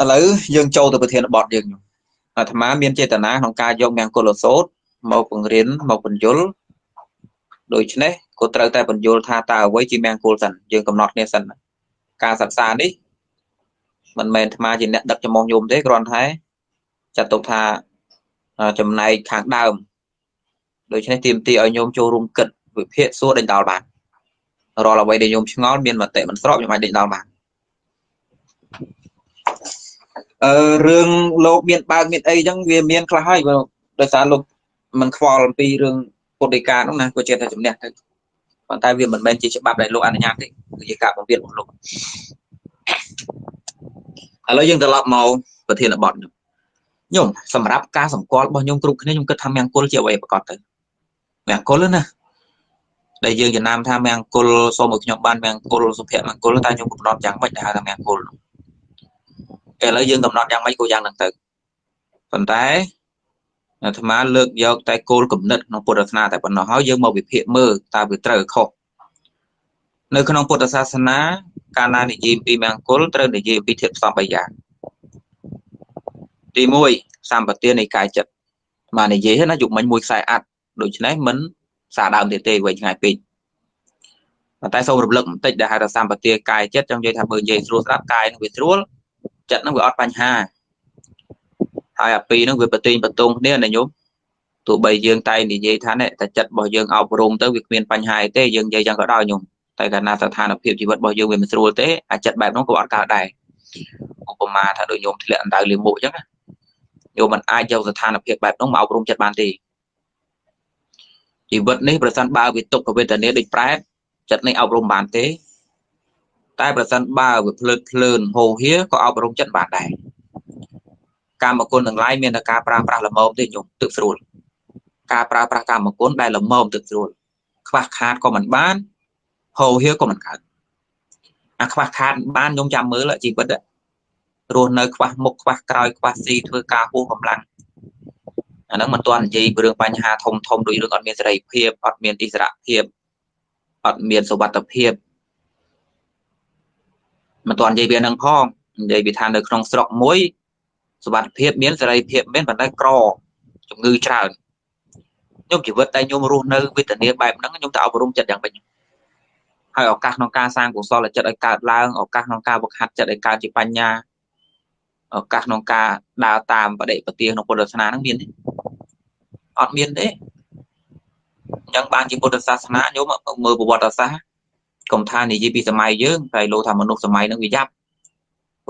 ឥឡូវយើងចូលទៅប្រធានបទយើងអាត្មាមានចេតនាក្នុងការយកមង្គលសោតមកបង្រៀនមកបញ្យលដូច្នេះក៏ត្រូវតែបញ្យលថាតើអ្វីជាមង្គលសិនយើងកំណត់គ្នាសិនការសិក្សានេះមិនមែនអាត្មាជាអ្នកដឹកចំោះញោមទេគ្រាន់តែចាត់ទុកថាចំណែកខាងដើមដូច្នេះទាមទារឲ្យញោមចូលរួមគិតវិភាគសួរដេញដោលបានរាល់អ្វីដែលញោមឆ្ងល់មានមតិមិនស្របខ្ញុំអាចដេញដោលបានអឺ រឿងលោកមានបើកមានអីចឹងវាមានខ្លះហើយដោយសារលោកមិនខ្វល់អំពីរឿងពុទ្ធដីកានោះណាក៏ជាតែជំនះទៅប៉ុន្តែវាមិនមែនជាច្បាប់ដែលលោកអនុញ្ញាតទេគឺជាការបំពេញរបស់លោកឥឡូវយើងត្រឡប់មកប្រធានបទខ្ញុំខ្ញុំសម្រាប់ការសម្គាល់របស់ខ្ញុំគ្រប់គ្នាខ្ញុំគិតថាមង្គលជាអ្វីប្រកបទៅមង្គលណាដែលយើងចំណាំថាមង្គលសូមឲ្យខ្ញុំបានមង្គលសុភមង្គលតែខ្ញុំកំណត់យ៉ាងម៉េចដែលហៅថាមង្គលនោះ ឥឡូវយើងកំណត់យ៉ាងម៉េចក៏យ៉ាងហ្នឹងទៅប៉ុន្តែអាត្មាលើកយកតែគោលគំនិតក្នុងពុទ្ធសាសនាតែប៉ុណ្ណោះហើយយើងមកវិភាគមើលតើវាត្រូវខុសនៅក្នុងពុទ្ធសាសនាកាលណានិយាយពីមង្គលត្រូវនិយាយពីធាតុផ្សំ3យ៉ាងទី1សម្បទានៃកាយចិត្តមកនិយាយណាយុមិញមួយខ្សែអត្តដូច្នេះមិនសារដើមទៀតទេវែងឆ្ងាយពេកប៉ុន្តែសូមរំលឹកបន្តិចដែលហៅថាសម្បទាកាយចិត្តចង់និយាយថាបើនិយាយស្រួលស្ដាប់កាយនឹងវាស្រួល ចិត្តនឹងវាអត់បញ្ហាហើយអាពីរនឹងវាប្រទីងបន្ទងគ្នាណាញោមទោះបីយើងតែនិយាយថាតែចិត្តរបស់យើងអប់រំទៅវាគ្មានបញ្ហាទេយើងនិយាយយ៉ាងក៏ដោយញោមតែកាលណាស្ថានភាពជីវិតរបស់យើងវាមិនស្រួលទេអាចចិត្តបែបនោះក៏អត់កើតដែរឧបមាថាដូចញោមធ្លាក់អណ្ដៅលាមកអញ្ចឹងណាញោមមិនអាចយកស្ថានភាពបែបនោះមកអប់រំចិត្តបានទេជីវិតនេះប្រសិនបើវាទុកវេទនាដូចប្រែតចិត្តនេះអប់រំបានទេ តែប្រសិនបើវាភ្លើតភ្លើនហូរហៀក៏អប់រំចិត្តបានដែរកម្មគុណទាំងឡាយមានតែការប្រើប្រាស់ល្មមទេញោមទឹកស្រួលការប្រើប្រាស់កម្មគុណដែលល្មមទឹកស្រួលខ្វះខាតក៏មិនបានហូរហៀក៏មិនកើតអាខ្វះខាតបានញោមចាំមើលជីវិតរស់នៅខ្វះមុខខ្វះក្រោយខ្វះស៊ីធ្វើការហួសកម្លាំងអាហ្នឹងមិនទាន់និយាយពីរឿងបញ្ហាធំធំដូចរឿងអត់មានសេរីភាពអត់មានអិសរភាពអត់មានសុវត្ថិភាព មិនទាន់និយាយពីហ្នឹងផងនិយាយពីថានៅក្នុងស្រុកមួយសុវត្ថិភាពមានសេរីភាពមានប៉ុន្តែក្រជំងឺច្រើនខ្ញុំជីវិតតែខ្ញុំរស់នៅវេទនាបែបហ្នឹងខ្ញុំទៅអប់រំចិត្តយ៉ាងម៉េចហើយឱកាសក្នុងការសាងកុសលចិត្តឲ្យកើតឡើងឱកាសក្នុងការវឹកហាត់ចិត្តឲ្យកើតជាបញ្ញាឱកាសក្នុងការដើរតាមបដិបទាក្នុងពុទ្ធសាសនាហ្នឹងមានទេអត់មានទេអញ្ចឹងបានជាពុទ្ធសាសនាញោមមើលប្រវត្តិសាស្ត្រ កុំថានិយាយពីសម័យយើងតែលោកថាមនុស្សសម័យហ្នឹងវាយ៉ាប់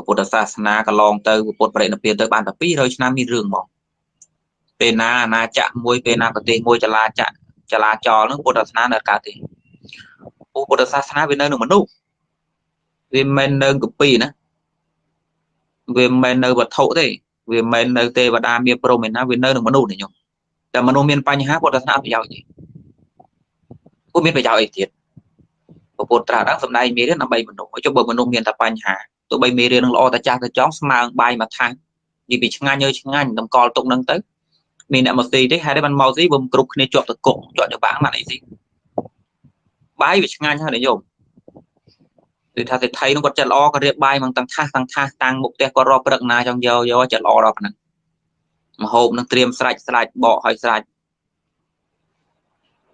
ពុទ្ធសាសនាកន្លងទៅពុទ្ធបរិនិព្វានទៅបានតែ200ឆ្នាំមានរឿងមកពេលណាអាណាចក្រមួយពេលណាប្រទេសមួយចលាចក្រចលាចលហ្នឹងពុទ្ធសាសនានៅកើតទេពុទ្ធសាសនាវានៅនឹងមនុស្សវាមិននៅកពីណាវាមិននៅវត្ថុទេវាមិននៅទេវតាមានព្រមឯណាវានៅនឹងមនុស្សនេះខ្ញុំតែមនុស្សមានបញ្ហាពុទ្ធសាសនាប្រយោជន៍ទេគូមានប្រយោជន៍អីទៀត ពុទ្ធត្រាស់ដល់សំដែងមេរៀនដើម្បីមនុស្សចុះបើមនុស្សមានតែបញ្ហាទោះបីមេរៀននឹងល្អតែចាស់ទៅចង់ស្មើងបាយមួយថាសនិយាយពីឆ្ងាញ់យើឆ្ងាញ់តម្កល់ទុកនឹងទៅមានអ្នកមកស៊ីទេហេតុតែបានមកស៊ីបើគ្រប់គ្នាជាប់ទៅគុកជាប់ទៅបាំងណាស់អីស៊ីបាយវាឆ្ងាញ់ហើយនិយមគឺថាសេដ្ឋីនោះគាត់ចិត្តល្អគាត់រៀបបាយមកទាំងថាសទាំងថាសតាំងមុខផ្ទះគាត់រាប់ព្រឹកណាចង់យកយកចិត្តល្អដល់ប៉ុណ្ណឹងមហូបនឹងត្រៀមស្រាច់ស្រាច់បកឲ្យស្រាច់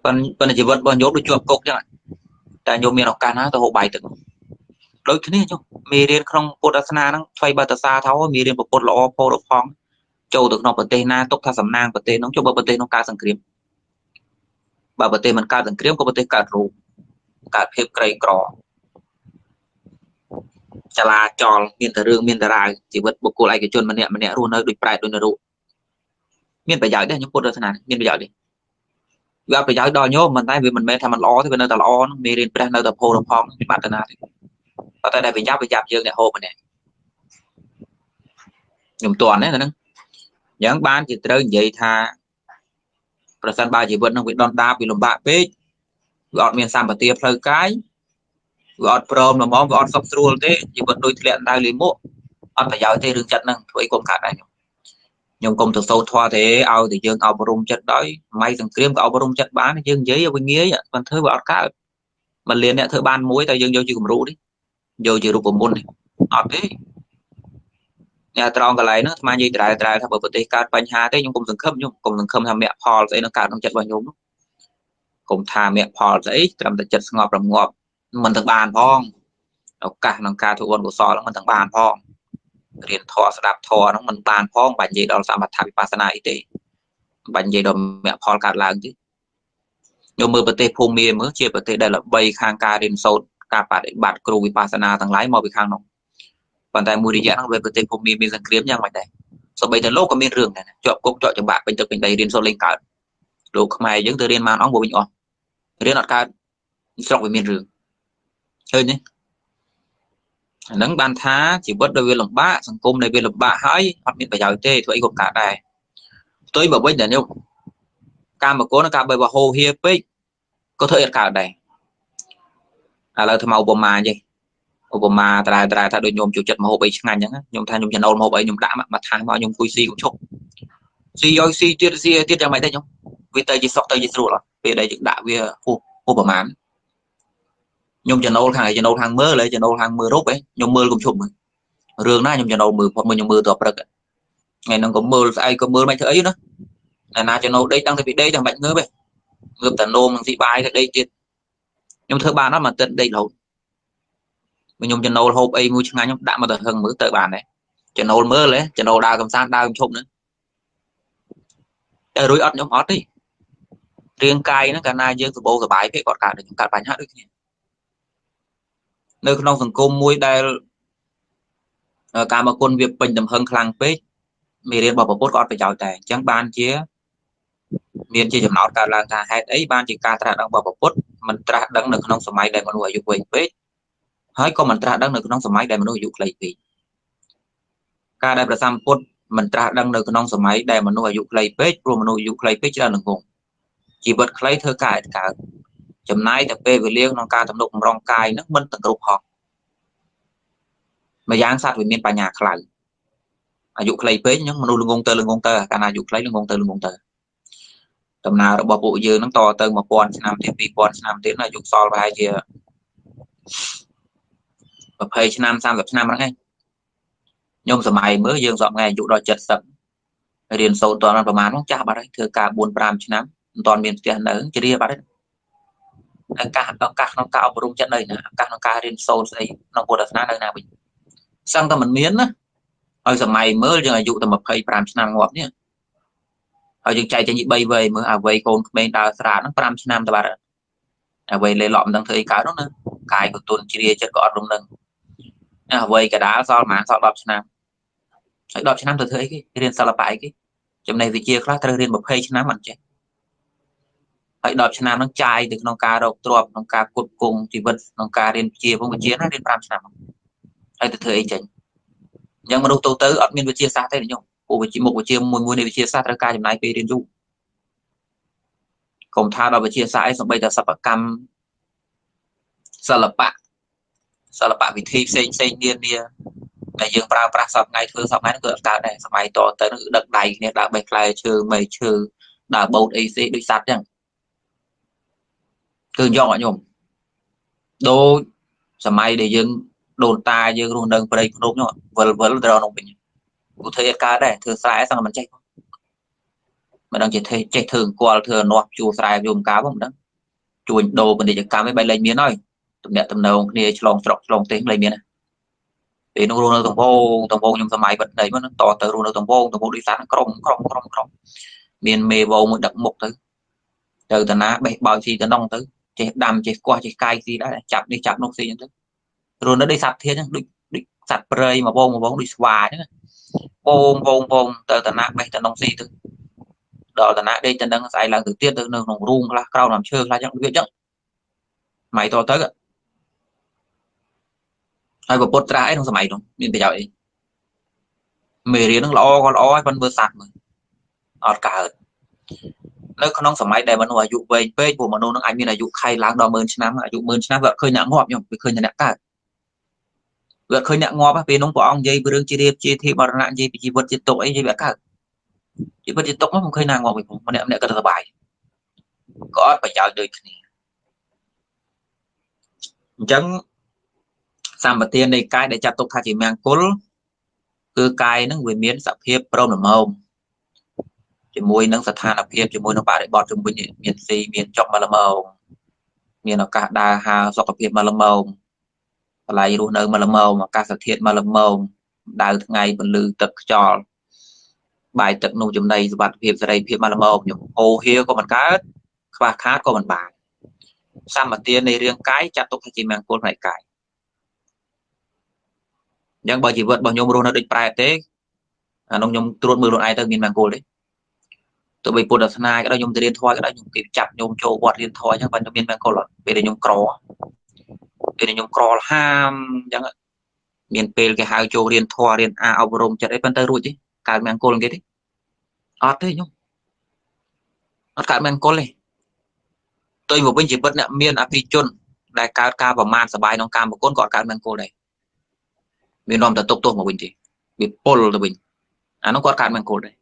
ប៉ុន្តែប៉ុន្តែជីវិតរបស់ញោមដូចជាប់គុកចឹង តែញោមមានឱកាសណាទៅហូបបាយទឹកដូចគ្នាចុះមេរៀនក្នុងពុទ្ធសាសនាហ្នឹងថ្លៃបើតសាថាមេរៀនពុទ្ធល្អផោរផងចូលទៅក្នុងប្រទេសណាទុកថាសំណាងប្រទេសនោះចុះបើប្រទេសនោះកើតសង្គ្រាមបើប្រទេសមិនកើតសង្គ្រាមក៏ប្រទេសកើតរោគកើតភាពក្រីក្រចលាចលមានតែរឿងមានតែរាវជីវិតបុគ្គលឯកជនម្នាក់ម្នាក់រស់នៅដូចប្រែតដូចនរោមានប្រយោជន៍ដែរខ្ញុំពុទ្ធសាសនាមានប្រយោជន៍ទេ វាប្រយោជន៍ដល់ញោមមិនតែវាមិនមែនថាมันល្អទេវានៅតែល្អនឹងមេរៀនព្រះនៅតែផោរផងវិបត្តិណាទេប៉ុន្តែដែលប្រញាប់ប្រញាប់យើងអ្នកហូបម្នាក់ខ្ញុំតន់ណាហ្នឹងអញ្ចឹងបានជាត្រូវនិយាយថាប្រសិនបើជីវិតនឹងវាដុនដាបវាលំបាកពេកវាអត់មានសម្បទាផ្លូវកាយវាអត់ព្រមល្មមវាអត់សុខស្រួលទេជីវិតដូចធ្លាក់ដៅលីមុខអត់ប្រយោជន៍ទេរឿងចិត្តហ្នឹងធ្វើអីគុំខាត់ដែរខ្ញុំ ខ្ញុំគុំទៅសូត្រធម៌ទេឲ្យតែយើងអប់រំចិត្តដោយម៉ៃសង្គ្រាមក៏អប់រំចិត្តបានយើងនិយាយឲ្យវាងាយប៉ុន្តែធ្វើវាអត់កើតមិនលៀនអ្នកធ្វើបានមួយតែយើងយកជាគំរូនេះយកជារូបមន្តអត់ទេអ្នកត្រង់កន្លែងហ្នឹងអាត្មានិយាយត្រែត្រែថាបើប្រទេសកើតបញ្ហាទេខ្ញុំកុំសង្ឃឹមខ្ញុំកុំសង្ឃឹមថាមគ្គផលស្អីនឹងកើតក្នុងចិត្តរបស់ខ្ញុំកុំថាមគ្គផលស្អីត្រឹមតែចិត្តស្ងប់រងាប់មិនទាំងបានផងឱកាសក្នុងការធ្វើបុណ្យកុសលហ្នឹងមិនទាំងបានផង រៀនធម៌ស្ដាប់ធម៌ហ្នឹងមិនបានផងបាញ់និយាយដល់សមថវិបស្សនាអីទេបាញ់និយាយដល់មគ្គផលកើតឡើងទេយកមើលប្រទេសភូមាមើលជាប្រទេសដែលល្បីខាងការរៀនសូត្រការបដិបត្តិគ្រូវិបស្សនាទាំងឡាយមកពីខាងនោះប៉ុន្តែមួយរយៈហ្នឹងវាប្រទេសភូមាមានសង្គ្រាមយ៉ាងម៉េចដែរសូម្បីតែលោកក៏មានរឿងដែរជាប់គុកជាប់ចម្បាក់ពេញទឹកពេញដីរៀនសូត្រលេងកើតលោកខ្មែរយើងទៅរៀនបានអង្គវិញអស់រៀនអត់កើតស្រុកវាមានរឿងឃើញទេអា ហ្នឹងបានថាជីវិតដែលវាលំបាកសង្គមដែលវាលំបាកហើយអត់មានប្រយោជន៍ទេធ្វើអីក៏កើតដែរផ្ទុយមកវិញតែខ្ញុំកម្មគុណការបើបហោហៀពេកក៏ធ្វើអត់កើតដែរឥឡូវថ្មឧបមាចេះឧបមាត្រែត្រែថាដូចញោមចូលចិត្តមហូបអីឆ្ងាញ់អញ្ចឹងខ្ញុំថាខ្ញុំចំណូលមហូបអីខ្ញុំដាក់មកថាមកខ្ញុំគួយស៊ីខ្ញុំឈប់ស៊ីយកស៊ីទៀតស៊ីទៀតយ៉ាងម៉េចដែរខ្ញុំវាទៅជាសុកទៅជាស្រួលអត់ពេលដែលយើងដាក់វាហួសហួសប្រមាណ ខ្ញុំចំណូលខាងចំណូលខាងមើលហើយចំណូលខាងមើលរូបឯងខ្ញុំមើលកុំឈប់មើលរឿងណាខ្ញុំចំណូលមើលផុតមើលខ្ញុំមើលតព្រឹកថ្ងៃហ្នឹងក៏មើលស្អែកក៏មើលមិនធ្វើអីណាតែណាចំណូលដេកតាំងពីដេកតាំងបាច់ងើបឯងងើបតែនោមនឹងស៊ីបាយទៅដេកទៀតខ្ញុំធ្វើបានអត់មកទឹកដេករហូតខ្ញុំចំណូលហូបអីមួយឆ្ងាញ់ខ្ញុំដាក់មកទៅហឹងមើលទៅបានដែរចំណូលមើលហ៎ចំណូលដើរកំសាន្តដើរឈប់ហ្នឹងតែរួយអត់ខ្ញុំអត់ទេរាងកាយហ្នឹងកាលណាយើងសបោសបាយពេកគាត់កើតខ្ញុំកើតបញ្ហាដូចគ្នា នៅក្នុងសង្គមមួយដែលកាមគុណវាពេញទំហឹងខ្លាំងពេកមេរៀនរបស់ពុទ្ធក៏អត់ប្រយោជន៍ដែរអញ្ចឹងបានជាមានជាចំណោទកើតឡើងថាហេតុអីបានជាការត្រាស់ដឹងរបស់ពុទ្ធមិនត្រាស់ដឹងនៅក្នុងសម័យដែលមនុស្សអាយុវែងពេកហើយក៏មិនត្រាស់ដឹងនៅក្នុងសម័យដែលមនុស្សអាយុខ្លីពេកការដែលប្រសម្ពុទ្ធមិនត្រាស់ដឹងនៅក្នុងសម័យដែលមនុស្សអាយុខ្លីពេកព្រោះមនុស្សអាយុខ្លីពេកច្រើននឹងងងជីវិតខ្លីធ្វើការអត់កើត ចំណាយតែពេលវេលាក្នុងការទំនុកបំរុងកាយនឹងមិនទាំងគ្រប់ហោះម្យ៉ាងសត្វវាមានបញ្ញាខ្លៅអាយុខ្លីពេកអញ្ចឹងមនុស្សល្ងងទៅល្ងងទៅកាលណាអាយុខ្លីល្ងងទៅល្ងងទៅដំណើររបស់ពួកយើងហ្នឹងតទៅ1000ឆ្នាំទៀត2000ឆ្នាំទៀតអាយុសល់ប្រហែលជា20ឆ្នាំ30ឆ្នាំហ្នឹងឯងខ្ញុំសម័យមើលយើងសពថ្ងៃអាយុដល់70រៀនសូត្រតប្រហែលហ្នឹងចាស់បាត់ហើយធ្វើការ4 5ឆ្នាំមិនទាន់មានផ្ទះនៅជ្រាបាត់ហើយ ឱកាសឱកាសក្នុងការអប់រំចិត្តនៅណាឱកាសក្នុងការរៀនសូត្រស្អីក្នុងពុទ្ធសាសនានៅណាវិញសឹងតែមិនមានណាឲ្យសម័យមើលយើងអាយុតែ25ឆ្នាំងាប់នេះហើយយើងចែកចេញ3វ័យមើលអាវ័យកូនក្មេងដើរស្រាតហ្នឹង5ឆ្នាំទៅបាត់អាវ័យលេលក់មិនដឹងធ្វើអីកើតនោះណាកាយក៏ទុនជ្រាចិត្តក៏អត់រំនឹងអាវ័យកដាលសល់ប្រហែលសល់10ឆ្នាំហើយ10ឆ្នាំទៅធ្វើអីគេរៀនសិល្បៈអីគេចំណេះវិជ្ជាខ្លះត្រូវរៀន20ឆ្នាំអត់ចេះ ហើយ10ឆ្នាំហ្នឹងចាយទៅក្នុងការរកទ្រព្យក្នុងការគុតគង់ជីវិតក្នុងការរៀនវិជ្ជាពងវិជ្ជាណារៀន5ឆ្នាំហើយទៅធ្វើអីចេញអញ្ចឹងមនុស្សទៅទៅអត់មានវិទ្យាសាស្ត្រទេខ្ញុំព្រោះវិជ្ជាមុខវិជ្ជាមួយមួយនៃវិទ្យាសាស្ត្រត្រូវការចំណាយពេលរៀនយូរកុំថាដល់វិទ្យាសាស្ត្រឯងសំបីតែសិប្បកម្មសិល្បៈសិល្បៈវិធីផ្សេងផ្សេងនានាដែលយើងប្រើប្រាស់សពថ្ងៃធ្វើសពថ្ងៃគឺអត់កើតដែរសម័យតទៅនឹងដឹកដៃគ្នាដើរបេះផ្លែឈើមេឈើដើរបោតអីផ្សេងដូចសត្វចឹង គឺយកអត់ញោមដូចសម័យដែលយើងដូនតាយើងរស់នៅព្រៃភ្នំនោះវិលវិលទៅក្នុងវិញគូធ្វើអត់កើតដែរធ្វើស្រែសឹងមិនចេះមិនដឹងចេះចេះធ្វើអង្គលធ្វើអនាស់ជួស្រែយមកាផងមិនដឹងជួញដូរពាណិជ្ជកម្មឯងបែរលែងមានហើយតំណាក់តំណងគ្នាឆ្លងស្រុកឆ្លងទេសលែងមានណាពេលនោះរស់នៅតំបូងតំបូងខ្ញុំសម័យបាត់ដីមកតទៅរស់នៅតំបូងតំបូងដូចសាក្រុមក្រុមក្រុមក្រុមមានមេវោមួយដឹកមុខទៅទៅតាណាបេះបោយស៊ីតំណងទៅ ចេះដាំចេះកោះចេះកាយស៊ីដែរចាប់នេះចាប់នោះស៊ីអញ្ចឹងទៅរស់នៅដូចសត្វធានហ្នឹងដូចដូចសត្វព្រៃមកវងមកវងដូចស្វាអញ្ចឹងពងពងពងទៅតាណាបេះតំណងស៊ីទៅដល់តាណាដេកតំណងស្អែកឡើងទៅទៀតទៅនៅក្នុងរូងខ្លះក្រោមតាមឈើខ្លះអញ្ចឹងវាអញ្ចឹងម៉ៃតទៅហើយពុទ្ធត្រាស់អីក្នុងសម័យនោះមានប្រយោជន៍អីមេរៀននឹងល្អក៏ល្អហើយប៉ុន្តែមើលសัตว์មើលអត់កើត នៅក្នុងសម័យដែលមនុស្សអាយុវែងពេកពួកមនុស្សនឹងអាចមានអាយុខៃឡើងដល់10000ឆ្នាំអាយុ10000ឆ្នាំវាអត់ឃើញអ្នកងាប់ខ្ញុំវាឃើញតែអ្នកកើតវាអត់ឃើញអ្នកងាប់ពេលនោះព្រះអង្គនិយាយពីរឿងជារៀបជាធីបរណៈនិយាយពីជីវិតជាទុកអីនិយាយវាកើតជីវិតជាទុកមកមិនឃើញណាងាប់វិញម្នាក់ម្នាក់ក៏សប្បាយក៏អត់ប្រយោជន៍ដូចគ្នាអញ្ចឹងសម្បទាននៃកាយដែលចាត់ទុកថាជាមង្គលគឺកាយហ្នឹងវាមានសភាពព្រមល្មម ជាមួយនឹងស្ថានភាពជាមួយនឹងបរិបទជំវិញមានស៊ីមានចុកមកល្មមមានឱកាសដើរហើរសុខភាពមកល្មមកន្លែងរស់នៅមកល្មមអាកាសធាតុមកល្មមដៅថ្ងៃពន្លឺទឹកខ្យល់បាយទឹកនោះចំណីសុខភាពសេរីភាពមកល្មមខ្ញុំហូរហៀក៏មិនកើតខ្វះខាតក៏មិនបានសម្បទាននៃរាងកាយចាត់ទុកថាជាមង្គលផ្នែកកាយអញ្ចឹងបើជីវិតរបស់ខ្ញុំរស់នៅដូចប្រែទេអានោះខ្ញុំត្រួតមើលខ្លួនឯងទៅមានមង្គលទេ ទោះបីពុទ្ធសាសនាក៏ដោយខ្ញុំទៅរៀនធម៌ក៏ដោយខ្ញុំគេចាប់ខ្ញុំចូលវត្តរៀនធម៌អញ្ចឹងបើខ្ញុំមានមង្គលអត់ពេលដែលខ្ញុំក្រពេលដែលខ្ញុំក្រលហាមអញ្ចឹងមានពេលគេហៅចូលរៀនធម៌រៀនអាអប់រំចិត្តអីប៉ុន្តែរួចទេកើតមង្គលគេទេអត់ទេខ្ញុំអត់កើតមង្គលទេទុយមកវិញជីវិតអ្នកមានអភិជនដែលកើតការប្រមាថសបាយក្នុងកាមគុណក៏អត់កើតមង្គលដែរមាននាំទៅទុកទោសមកវិញទេវាពុលទៅវិញអានោះគាត់កើតមង្គលដែរ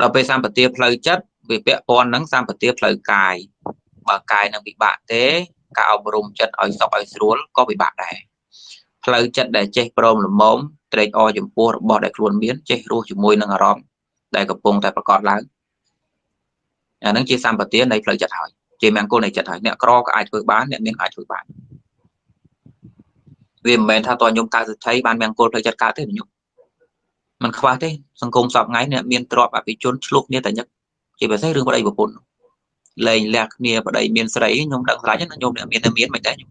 ដល់ពេលសម្បទាផ្លូវចិត្តវាពាក់ព័ន្ធនឹងសម្បទាផ្លូវកាយបើកាយនឹងពិបាកទេការអប់រំចិត្តឲ្យសុខឲ្យស្រួលក៏ពិបាកដែរផ្លូវចិត្តដែលចេះព្រមល្មមត្រេកអរចំពោះរបស់ដែលខ្លួនមានចេះរស់ជាមួយនឹងអារម្មណ៍ដែលកំពុងតែប្រកបឡើងអានឹងជាសម្បទានៃផ្លូវចិត្តហើយជាមង្គលនៃចិត្តហើយអ្នកក្រក៏អាចធ្វើបានអ្នកមានអាចធ្វើបានវាមិនមែនថាតើខ្ញុំកើតសិទ្ធិបានមង្គលផ្លូវចិត្តកើតទេខ្ញុំ มันខ្វះទេសង្គមសពថ្ងៃអ្នកមានទ្រព្យអភិជនឆ្លុះគ្នាតែញឹកជាពិសេសរឿងប្តីប្រពន្ធលែងលះគ្នាប្តីមានស្រីខ្ញុំដឹងខ្លាចណាខ្ញុំអ្នកមានតែមានមិនដែរខ្ញុំ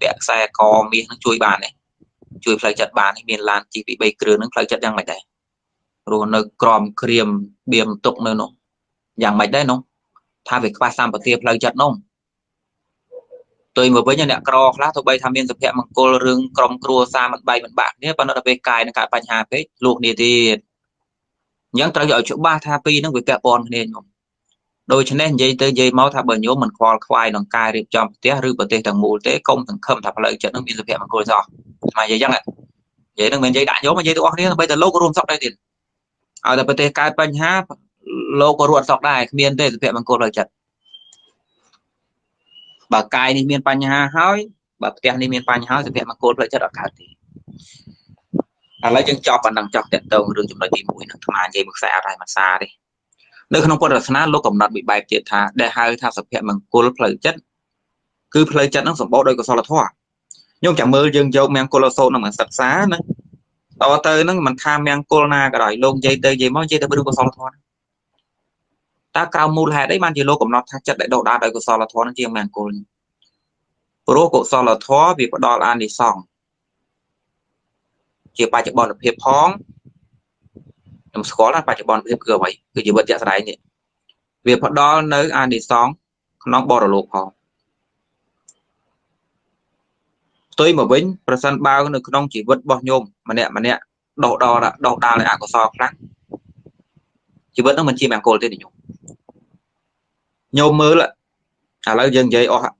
ពាក់ខ្សែកមាសនឹងជួយបានទេជួយផ្លូវចិត្តបានមានឡានជីពី3គ្រឿងនឹងផ្លូវចិត្តយ៉ាងម៉េចដែររស់នៅក្រមក្រៀមបៀមទុកនៅនោះយ៉ាងម៉េចដែរនោះថាវាខ្វះសម្បទាផ្លូវចិត្តនោះ ទុយមកវិញអ្នកក្រខ្លះទៅបីថាមានសុភមង្គលរឿងក្រុមគ្រួសារមិនបែកមិនបាក់គ្នាប៉ុន្តែដល់ពេលកាយនឹងកើតបញ្ហាពេកលូកគ្នាទៀតអញ្ចឹងត្រូវឲ្យច្បាស់ថាពីរនឹងវាពាក់ព័ន្ធគ្នាខ្ញុំដូច្នេះនិយាយទៅនិយាយមកថាបើញោមមិនខ្វល់ខ្វាយក្នុងការរៀបចំផ្ទះឬប្រទេសទាំងមូលទេកុំសង្ឃឹមថាផ្លូវចិត្តនឹងមានសុភមង្គលសោះស្មើនិយាយអញ្ចឹងនិយាយនឹងមិននិយាយដាក់ញោមនិយាយទាំងអស់គ្នាដើម្បីតែលោករួមសុខដែរទៀតឲ្យតែប្រទេសកើតបញ្ហាលោកក៏រត់សុខដែរគ្មានទេសុភមង្គលផ្លូវចិត្ត បើកាយនេះមានបញ្ហាហើយបើផ្ទះនេះមានបញ្ហាសុភមង្គលផ្លូវចិត្តអត់កើតទេឥឡូវយើងចប់ប៉ុណ្ណឹងចប់តកតងរឿងចំណុចទី1ហ្នឹងអាត្មានិយាយមួយខ្សែអត់ហើយមួយសារទេនៅក្នុងពុទ្ធសាសនាលោកកំណត់វិបែកទៀតថាដែលហៅថាសុភមង្គលផ្លូវចិត្តគឺផ្លូវចិត្តហ្នឹងសម្បូរដោយកុសលធម៌ខ្ញុំចាំមើលយើងយកមង្គលសូត្រហ្នឹងមកសិក្សាណាតទៅហ្នឹងមិនថាមង្គលណាក៏ដោយលោកនិយាយទៅនិយាយមកនិយាយទៅរឿងកុសលធម៌ តើក្រៅមូលហេតុអីបានជាលោកកំណត់ថាចិត្តដែលដកដាលដោយកុសលធម៌នឹងជាមង្គលព្រោះកុសលធម៌វាផ្ដល់អានិសង្សជាបច្ចុប្បន្នភាពផងខ្ញុំស្គាល់ណាបច្ចុប្បន្នភាពគឺអ្វីគឺជីវិតជាក់ស្ដែងនេះវាផ្ដល់នៅអានិសង្សក្នុងបរលោកផងផ្ទុយមកវិញប្រសិនបើនៅក្នុងជីវិតរបស់ញោមម្នាក់ម្នាក់ដោះដល់ដោះដាលឲ្យអកុសលខ្លាំងជីវិតនឹងមិនជាមង្គលទេញោម ញោមមើលឥឡូវយើងនិយាយអស់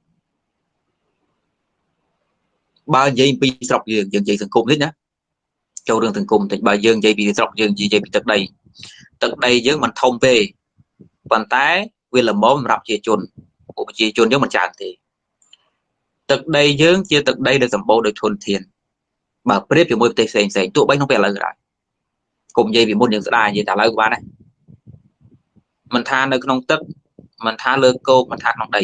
បើនិយាយពីស្រុកយើងយើងនិយាយសង្គមតិចណាចូលរឿងសង្គមតិចបើយើងនិយាយពីស្រុកយើងនិយាយពីទឹកដីទឹកដីយើងមិនធំទេប៉ុន្តែវាល្មមសម្រាប់ជាជនពួកប្រជាជនយើងមិនច្រើនទេទឹកដីយើងជាទឹកដីដែលសម្បូរដោយធនធានបើប្រៀបជាមួយប្រទេសផ្សេងផ្សេងទោះបីក្នុងពេលឥឡូវក៏ដោយកុំនិយាយពីមុនយើងស្ដាយនិយាយតែឥឡូវក៏បានដែរមិនថានៅក្នុងទឹក មិនថាលើគោកមិនថាក្នុងដី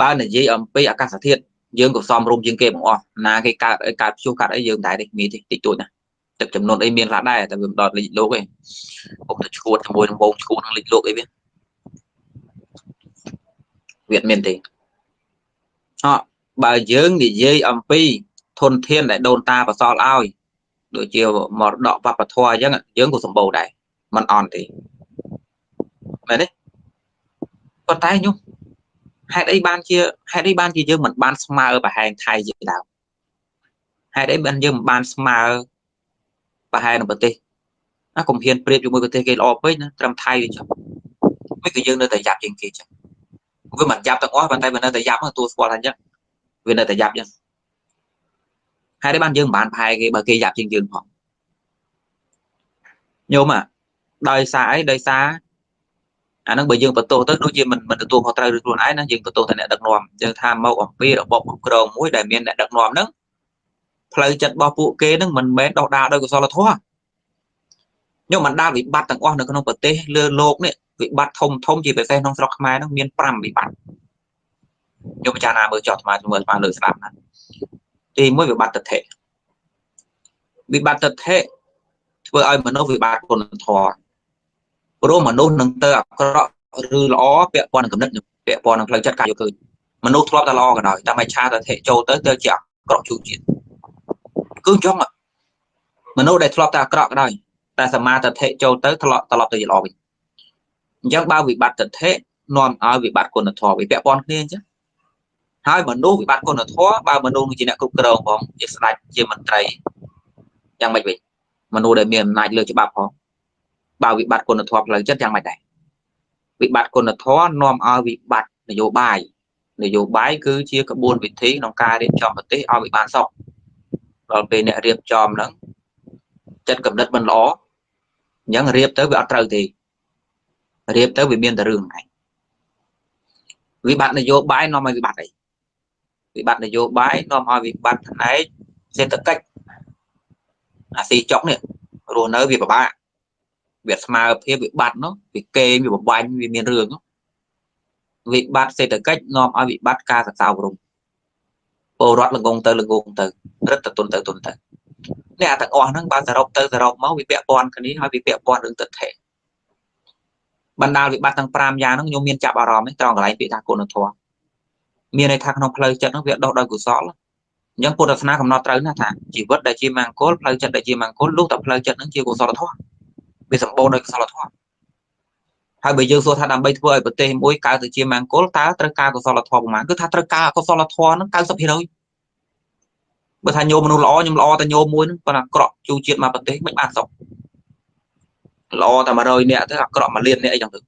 បើនិយាយអំពីអាកាសធាតុយើងក៏សំរុំជាងគេបងអស់ណាគេកើតអីកើតព្យុះកើតអីយើងមិនដែរទេមានតិចតួចណាទឹកចំនួនអីមានខ្លះដែរតែវាមិនដល់លិចលោកទេពុំទៅឈួតជាមួយនឹងវងឈួតនឹងលិចលោកអីវាវាមានទេអត់បើយើងនិយាយអំពីធនធានដែលដូនតាបសល់ឲ្យដូចជាមរតកវប្បធម៌អញ្ចឹងយើងក៏សម្បូរដែរมันអន់ទេ មែនទេប៉ុន្តែខ្ញុំហេតុអីបានជាហេតុអីបានជាយើងមិនបានស្មើប្រហែលថៃជាដើមហេតុអីបានយើងមិនបានស្មើប្រហែលនៅប្រទេសណាកុំហ៊ានប្រៀបជាមួយប្រទេសគេល្អពេកណាត្រឹមថៃវាចុះមិនគឺយើងនៅតែយ៉ាប់ជាងគេចឹងវាមិនយ៉ាប់ទាំងអស់ប៉ុន្តែវានៅតែយ៉ាប់ទទួលស្គាល់ថាអញ្ចឹងវានៅតែយ៉ាប់អញ្ចឹងហើយបានយើងមិនបានផែគេបើគេយ៉ាប់ជាងយើងផងញោមอ่ะដោយសារអីដោយសារ អានឹងបើយើងបន្ទោសទៅដូចជាមិនមិនទទួលខុសត្រូវឬខ្លួនឯងណាយើងបន្ទោសតែអ្នកដឹកនាំយើងថាមកអំពីរបបគ្រប់គ្រងមួយដែលមានអ្នកដឹកនាំហ្នឹងផ្លូវចិត្តរបស់ពួកគេនឹងមិនមែនដោះដាលដោយកុសលធម៌ខ្ញុំមិនដាល់វិបត្តិទាំងអស់នៅក្នុងប្រទេសលើលោកនេះវិបត្តិធំធំជាពិសេសក្នុងស្រុកខ្មែរនោះមាន5វិបត្តិខ្ញុំពិចារណាមើលចោះអាត្មាមើលអាត្មាលើស្ដាប់ណាទី1វិបត្តិទិដ្ឋិវិបត្តិទិដ្ឋិធ្វើឲ្យមនុស្សវិបត្តិគុណធម៌ ព្រោះមនុស្សនឹងទៅអាក្រក់ឬល្អពាក់ព័ន្ធនឹងគំនិតពាក់ព័ន្ធនឹងផ្លូវចិត្តការយកឃើញមនុស្សធ្លាប់តែល្អក៏ដោយតែមិនឆាតធិចូលទៅទៅជាអាក្រក់ជួជាតិគឺអញ្ចឹងមនុស្សដែលធ្លាប់តែអាក្រក់ក៏ដោយតែសមាធិចូលទៅត្រឡប់ត្រឡប់ទៅល្អវិញអញ្ចឹងបើវិបត្តិទិនាំឲ្យវិបត្តិគុណធម៌វាពាក់ព័ន្ធគ្នាអញ្ចឹងហើយមនុស្សវិបត្តិគុណធម៌បើមនុស្សជាអ្នកគ្រប់គ្រងផងជាស្ដេចជាមន្ត្រីយ៉ាងម៉េចវិញមនុស្សដែលមានអំណាចលើច្បាប់ផង បើវិបត្តិគុណធម៌ផ្លូវចិត្តយ៉ាងម៉េចដែរវិបត្តិគុណធម៌នាំឲ្យវិបត្តិនយោបាយនយោបាយគឺជាក្បួនវិធីក្នុងការរៀបចំប្រទេសឲ្យវាបានសុខដល់ពេលអ្នករៀបចំហ្នឹងចិត្តកំណត់មិនល្អអញ្ចឹងរៀបទៅវាអត់ត្រូវទេរៀបទៅវាមានតែរឿងហ្នឹងវិបត្តិនយោបាយនាំឲ្យវិបត្តិអីវិបត្តិនយោបាយនាំឲ្យវិបត្តិផ្នែកសេដ្ឋកិច្ចអាស៊ីចុកនេះរស់នៅវាពិបាក វាស្មើភាពវិបត្តិនោះវាកេងវាបបាញ់វាមានរឿងវិបត្តិសេដ្ឋកិច្ចនាំឲ្យវិបត្តិការសិក្សាអប់រំពលរដ្ឋល្ងងទៅល្ងងទៅរឹតទៅទុនទៅទុនទៅអ្នកទាំងអស់ហ្នឹងបើសរុបទៅសរុបមកវាពាក់ព័ន្ធគ្នាហើយវាពាក់ព័ន្ធរឿងទិដ្ឋិបណ្ដាលវិបត្តិទាំង5យ៉ាងហ្នឹងខ្ញុំមានចាប់អារម្មណ៍ត្រង់កន្លែងពាក្យថាគុណធម៌មានន័យថាក្នុងផ្លូវចិត្តហ្នឹងវាដុះដោយកុសលអញ្ចឹងពុទ្ធសាសនាកំណត់ត្រូវណាថាជីវិតដែលជាមង្គលផ្លូវចិត្តដែលជាមង្គលលុះតែផ្លូវចិត្តហ្នឹងជាកុសលធម៌ វាសម្បូរដោយកុសលធម៌ហើយបើយើងសួរថាដើម្បីធ្វើឲ្យប្រទេសមួយកើតទៅជាមង្គលតើត្រូវការកុសលធម៌ប្រមាណគឺថាត្រូវការកុសលធម៌ហ្នឹង90%បើថាញោមមនុស្សល្អខ្ញុំល្អតែញោមមួយហ្នឹងប៉ុន្តែអាក្រក់ជួជាតិមកប្រទេសមិនបានសុខល្អតែ100នាក់ទៅអាក្រក់1លាននាក់អីចឹងទៅ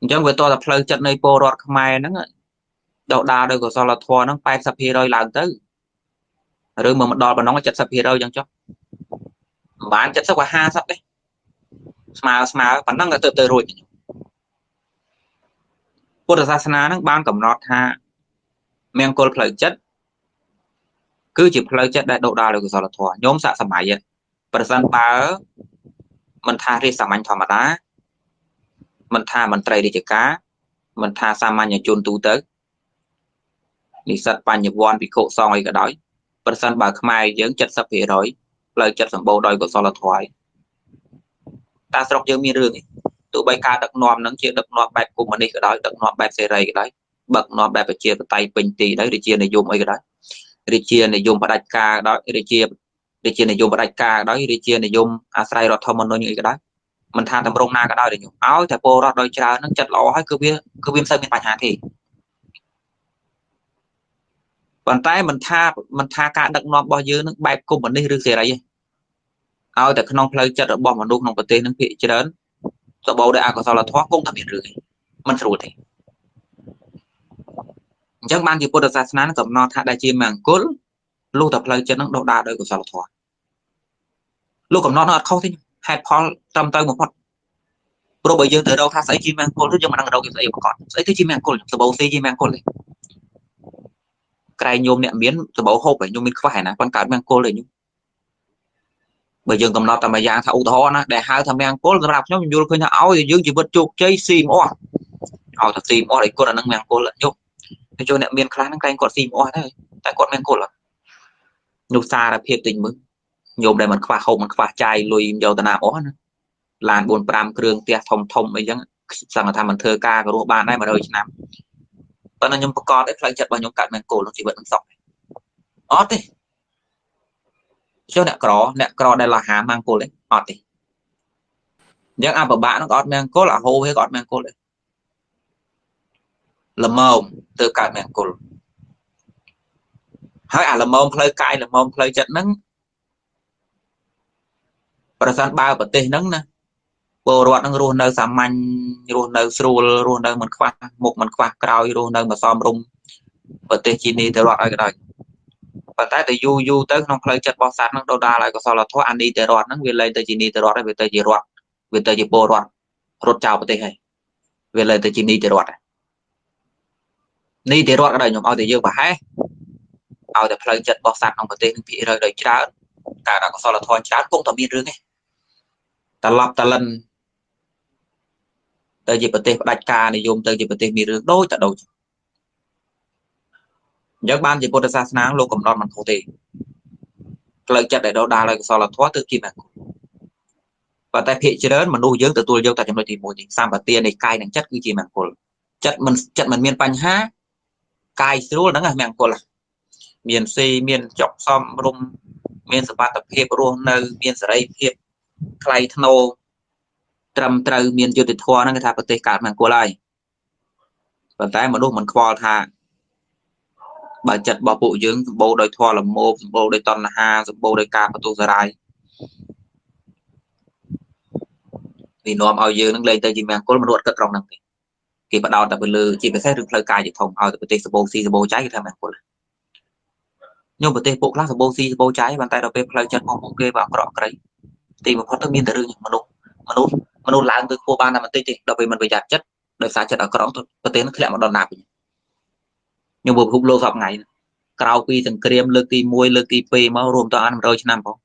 អញ្ចឹងវាតតែផ្លូវចិត្តនៃពលរដ្ឋខ្មែរហ្នឹងដោដាដោយកុសលធម៌ហ្នឹង80%ឡើងទៅឬមកដល់ប៉ុណ្ណឹង70%ចឹងចុះ មិនបាន70ក៏50ដែរស្មើស្មើប៉ុណ្ណឹងក៏ទៅទៅរួចពុទ្ធសាសនាហ្នឹងបានកំណត់ថាមង្គលផ្លូវចិត្តគឺជាផ្លូវចិត្តដែលដកដាលលើកុសលធម៌ញោមសាកសម័យប្រសិនបើមិនថារាជសាមញ្ញធម្មតាមិនថាមន្ត្រីរាជការមិនថាសាមញ្ញជនទូទៅនិស្សិតបញ្ញវន្តពិខុសង្ឃអីក៏ដោយប្រសិនបើខ្មែរយើង70% ផ្លូវចិត្តសម្បូរដោយកុសលធម៌តាស្រុកយើងមានរឿងទោះបីការដឹកនាំនឹងជាដឹកនាំបែបកុម្មុយនីសក៏ដោយដឹកនាំបែបសេរីក៏ដោយដឹកនាំបែបប្រជាបតៃពេញទីដោយរាជានិយមអីក៏ដោយរាជានិយមផ្ដាច់ការដោយរាជារាជានិយមផ្ដាច់ការដោយរាជានិយមអាស្រ័យរដ្ឋធម្មនុញ្ញអីក៏ដោយមិនថាតម្រងណាក៏ដោយខ្ញុំឲ្យតែពលរដ្ឋដោយច្រើននឹងចិត្តល្អហើយគឺវាគឺវាមិនសូវមានបញ្ហាទេប៉ុន្តែមិនថាមិនថាការដឹកនាំរបស់យើងនឹងបែបកុម្មុយនីសឬសេរីទេ ឲ្យតែក្នុងផ្លូវចិត្តរបស់មនុស្សក្នុងប្រទេសនឹងភាគច្រើនសបោដោយអកុសលធម៌គង់តែមានរឿងឯងមិនស្រួលទេអញ្ចឹងបានជាពុទ្ធសាសនាកំណត់ថាដែលជាមង្គលលុះតែផ្លូវចិត្តនឹងដុសដាលដោយកុសលធម៌លោកកំណត់នោះអត់ខុសទេហេតុផលត្រឹមត្រូវបំផុតព្រោះបើយើងទៅរកថាស្អីជាមង្គលទៅយើងមិនដឹងរកស្អីប្រកបស្អីទៅជាមង្គលសបោសេជាមង្គលទេក្រែងញោមអ្នកមានសបោហូបហើយញោមមានខ្វះឯណាប៉ុន្តែកើតមង្គលទេញោម បើយើងកំណត់តែមួយយ៉ាងថាឧទាហរណ៍ណាដែលហៅថាមង្គលសម្រាប់ខ្ញុំខ្ញុំយល់ឃើញថាឲ្យយើងជីវិតជោគជ័យស៊ីមអស់ឲ្យតែស៊ីមអស់ឲ្យគាត់អានឹងមង្គលញោមទៅចូលអ្នកមានខ្លះហ្នឹងក្រែងគាត់ស៊ីមអស់ទៅតែគាត់មង្គលនោះសារភាពតិចមើលញោមដែលមិនខ្វះហូបមិនខ្វះចាយលុយយកតាណាអស់ណាឡាន4 5គ្រឿងផ្ទះធំធំអីចឹងសង្ឃថាមិនធ្វើការក៏រស់បានដែរ100ឆ្នាំប៉ុន្តែខ្ញុំប្រកាសឲ្យផ្លូវចិត្តរបស់ខ្ញុំកាត់មែនគោលក្នុងជីវិតនឹងសុខអត់ទេ ចុះអ្នកក្រអ្នកក្រដែលលះហាមង្គលទេអត់ទេអញ្ចឹងអបបាក់នោះក៏អត់មង្គលអាហូហេក៏អត់មង្គលដែរល្មមទៅកើតមង្គលហើយអាល្មមផ្លូវកាយល្មមផ្លូវចិត្តហ្នឹងប្រសិនបើប្រទេសហ្នឹងណាពលរដ្ឋនឹងរស់នៅសាមញ្ញរស់នៅស្រួលរស់នៅមិនខ្វះមុខមិនខ្វះក្រោយរស់នៅមកសមរម្យប្រទេសជីនីទៅរដ្ឋឲ្យក៏ដោយ ប៉ុន្តែទៅយូរយូរទៅក្នុងផ្លូវចិត្តរបស់សត្វនឹងដោដាលឲ្យកុសលធម៌អានីតិរដ្ឋហ្នឹងវាលែងទៅជានីតិរដ្ឋហើយវាទៅជារដ្ឋវាទៅជាពលរដ្ឋរត់ចោលប្រទេសហើយវាលែងទៅជានីតិរដ្ឋនីតិរដ្ឋក៏ដោយខ្ញុំឲ្យតែយើងប្រហែសឲ្យតែផ្លូវចិត្តរបស់សត្វក្នុងប្រទេសនឹងភាគរយដោយច្រើនកើតអកុសលធម៌ច្រើនគង់តែមានរឿងនេះត្រឡប់តលិនទៅជាប្រទេសផ្ដាច់ការនិយមទៅជាប្រទេសមានរឿងដូចតែដូច អញ្ចឹងបានជាពុទ្ធសាសនាលោកកំណត់មិនខុសទេផ្លូវចិត្តដែលដោដាលឲ្យកុសលធម៌ទើបជាមង្គលប៉ុន្តែភាកច្រើនមនុស្សយើងទទួលយកតែចំណុចទី1ទេសម្បទានៃកាយនិងចិត្តគឺជាមង្គលចិត្តមិនចិត្តមិនមានបញ្ហាកាយស្រួលហ្នឹងមង្គលមានស៊ីមានចុកសំរុំមានសមត្ថភាពរស់នៅ មានសេរីភាពថ្លៃថ្នូរត្រឹមត្រូវមានយុត្តិធម៌ហ្នឹងគេថាប្រទេសកើតមង្គលហើយប៉ុន្តែមនុស្សមិនខ្វល់ថា បើចិត្តរបស់ពួកយើងសម្បូរដោយធម៌លមោបសម្បូរដោយតណ្ហាសម្បូរដោយការបន្ទុះសារាយវានាំឲ្យយើងនឹងលែងទៅជាមង្គលមនុស្សអត់គិតត្រង់ហ្នឹងទេគេបដោតតែទៅលើជាពិសេសរឿងផ្លូវកាយជាធំឲ្យទៅប្រទេសសបោស៊ីសបោចៃគេថាមង្គលខ្ញុំប្រទេសពួកខ្លះសបោស៊ីសបោចៃប៉ុន្តែដល់ពេលផ្លូវចិត្តរបស់ពួកគេវាអក្រក់ក្រីទីបំផុតទៅមានតែរឿងមនុស្សមនុស្សមនុស្សឡើងទៅខ្ពស់បានតែបន្តិចទេដល់ពេលមិនប្រយ័ត្នចិត្តដោយសារចិត្តអាក្រក់ប្រទេសនឹងធ្លាក់មកដល់ណាវិញ ខ្ញុំពិភពលោកសពថ្ងៃក្រៅពីសង្គ្រាមលើកទី1លើកទី2មករួមទៅអាន100ឆ្នាំផង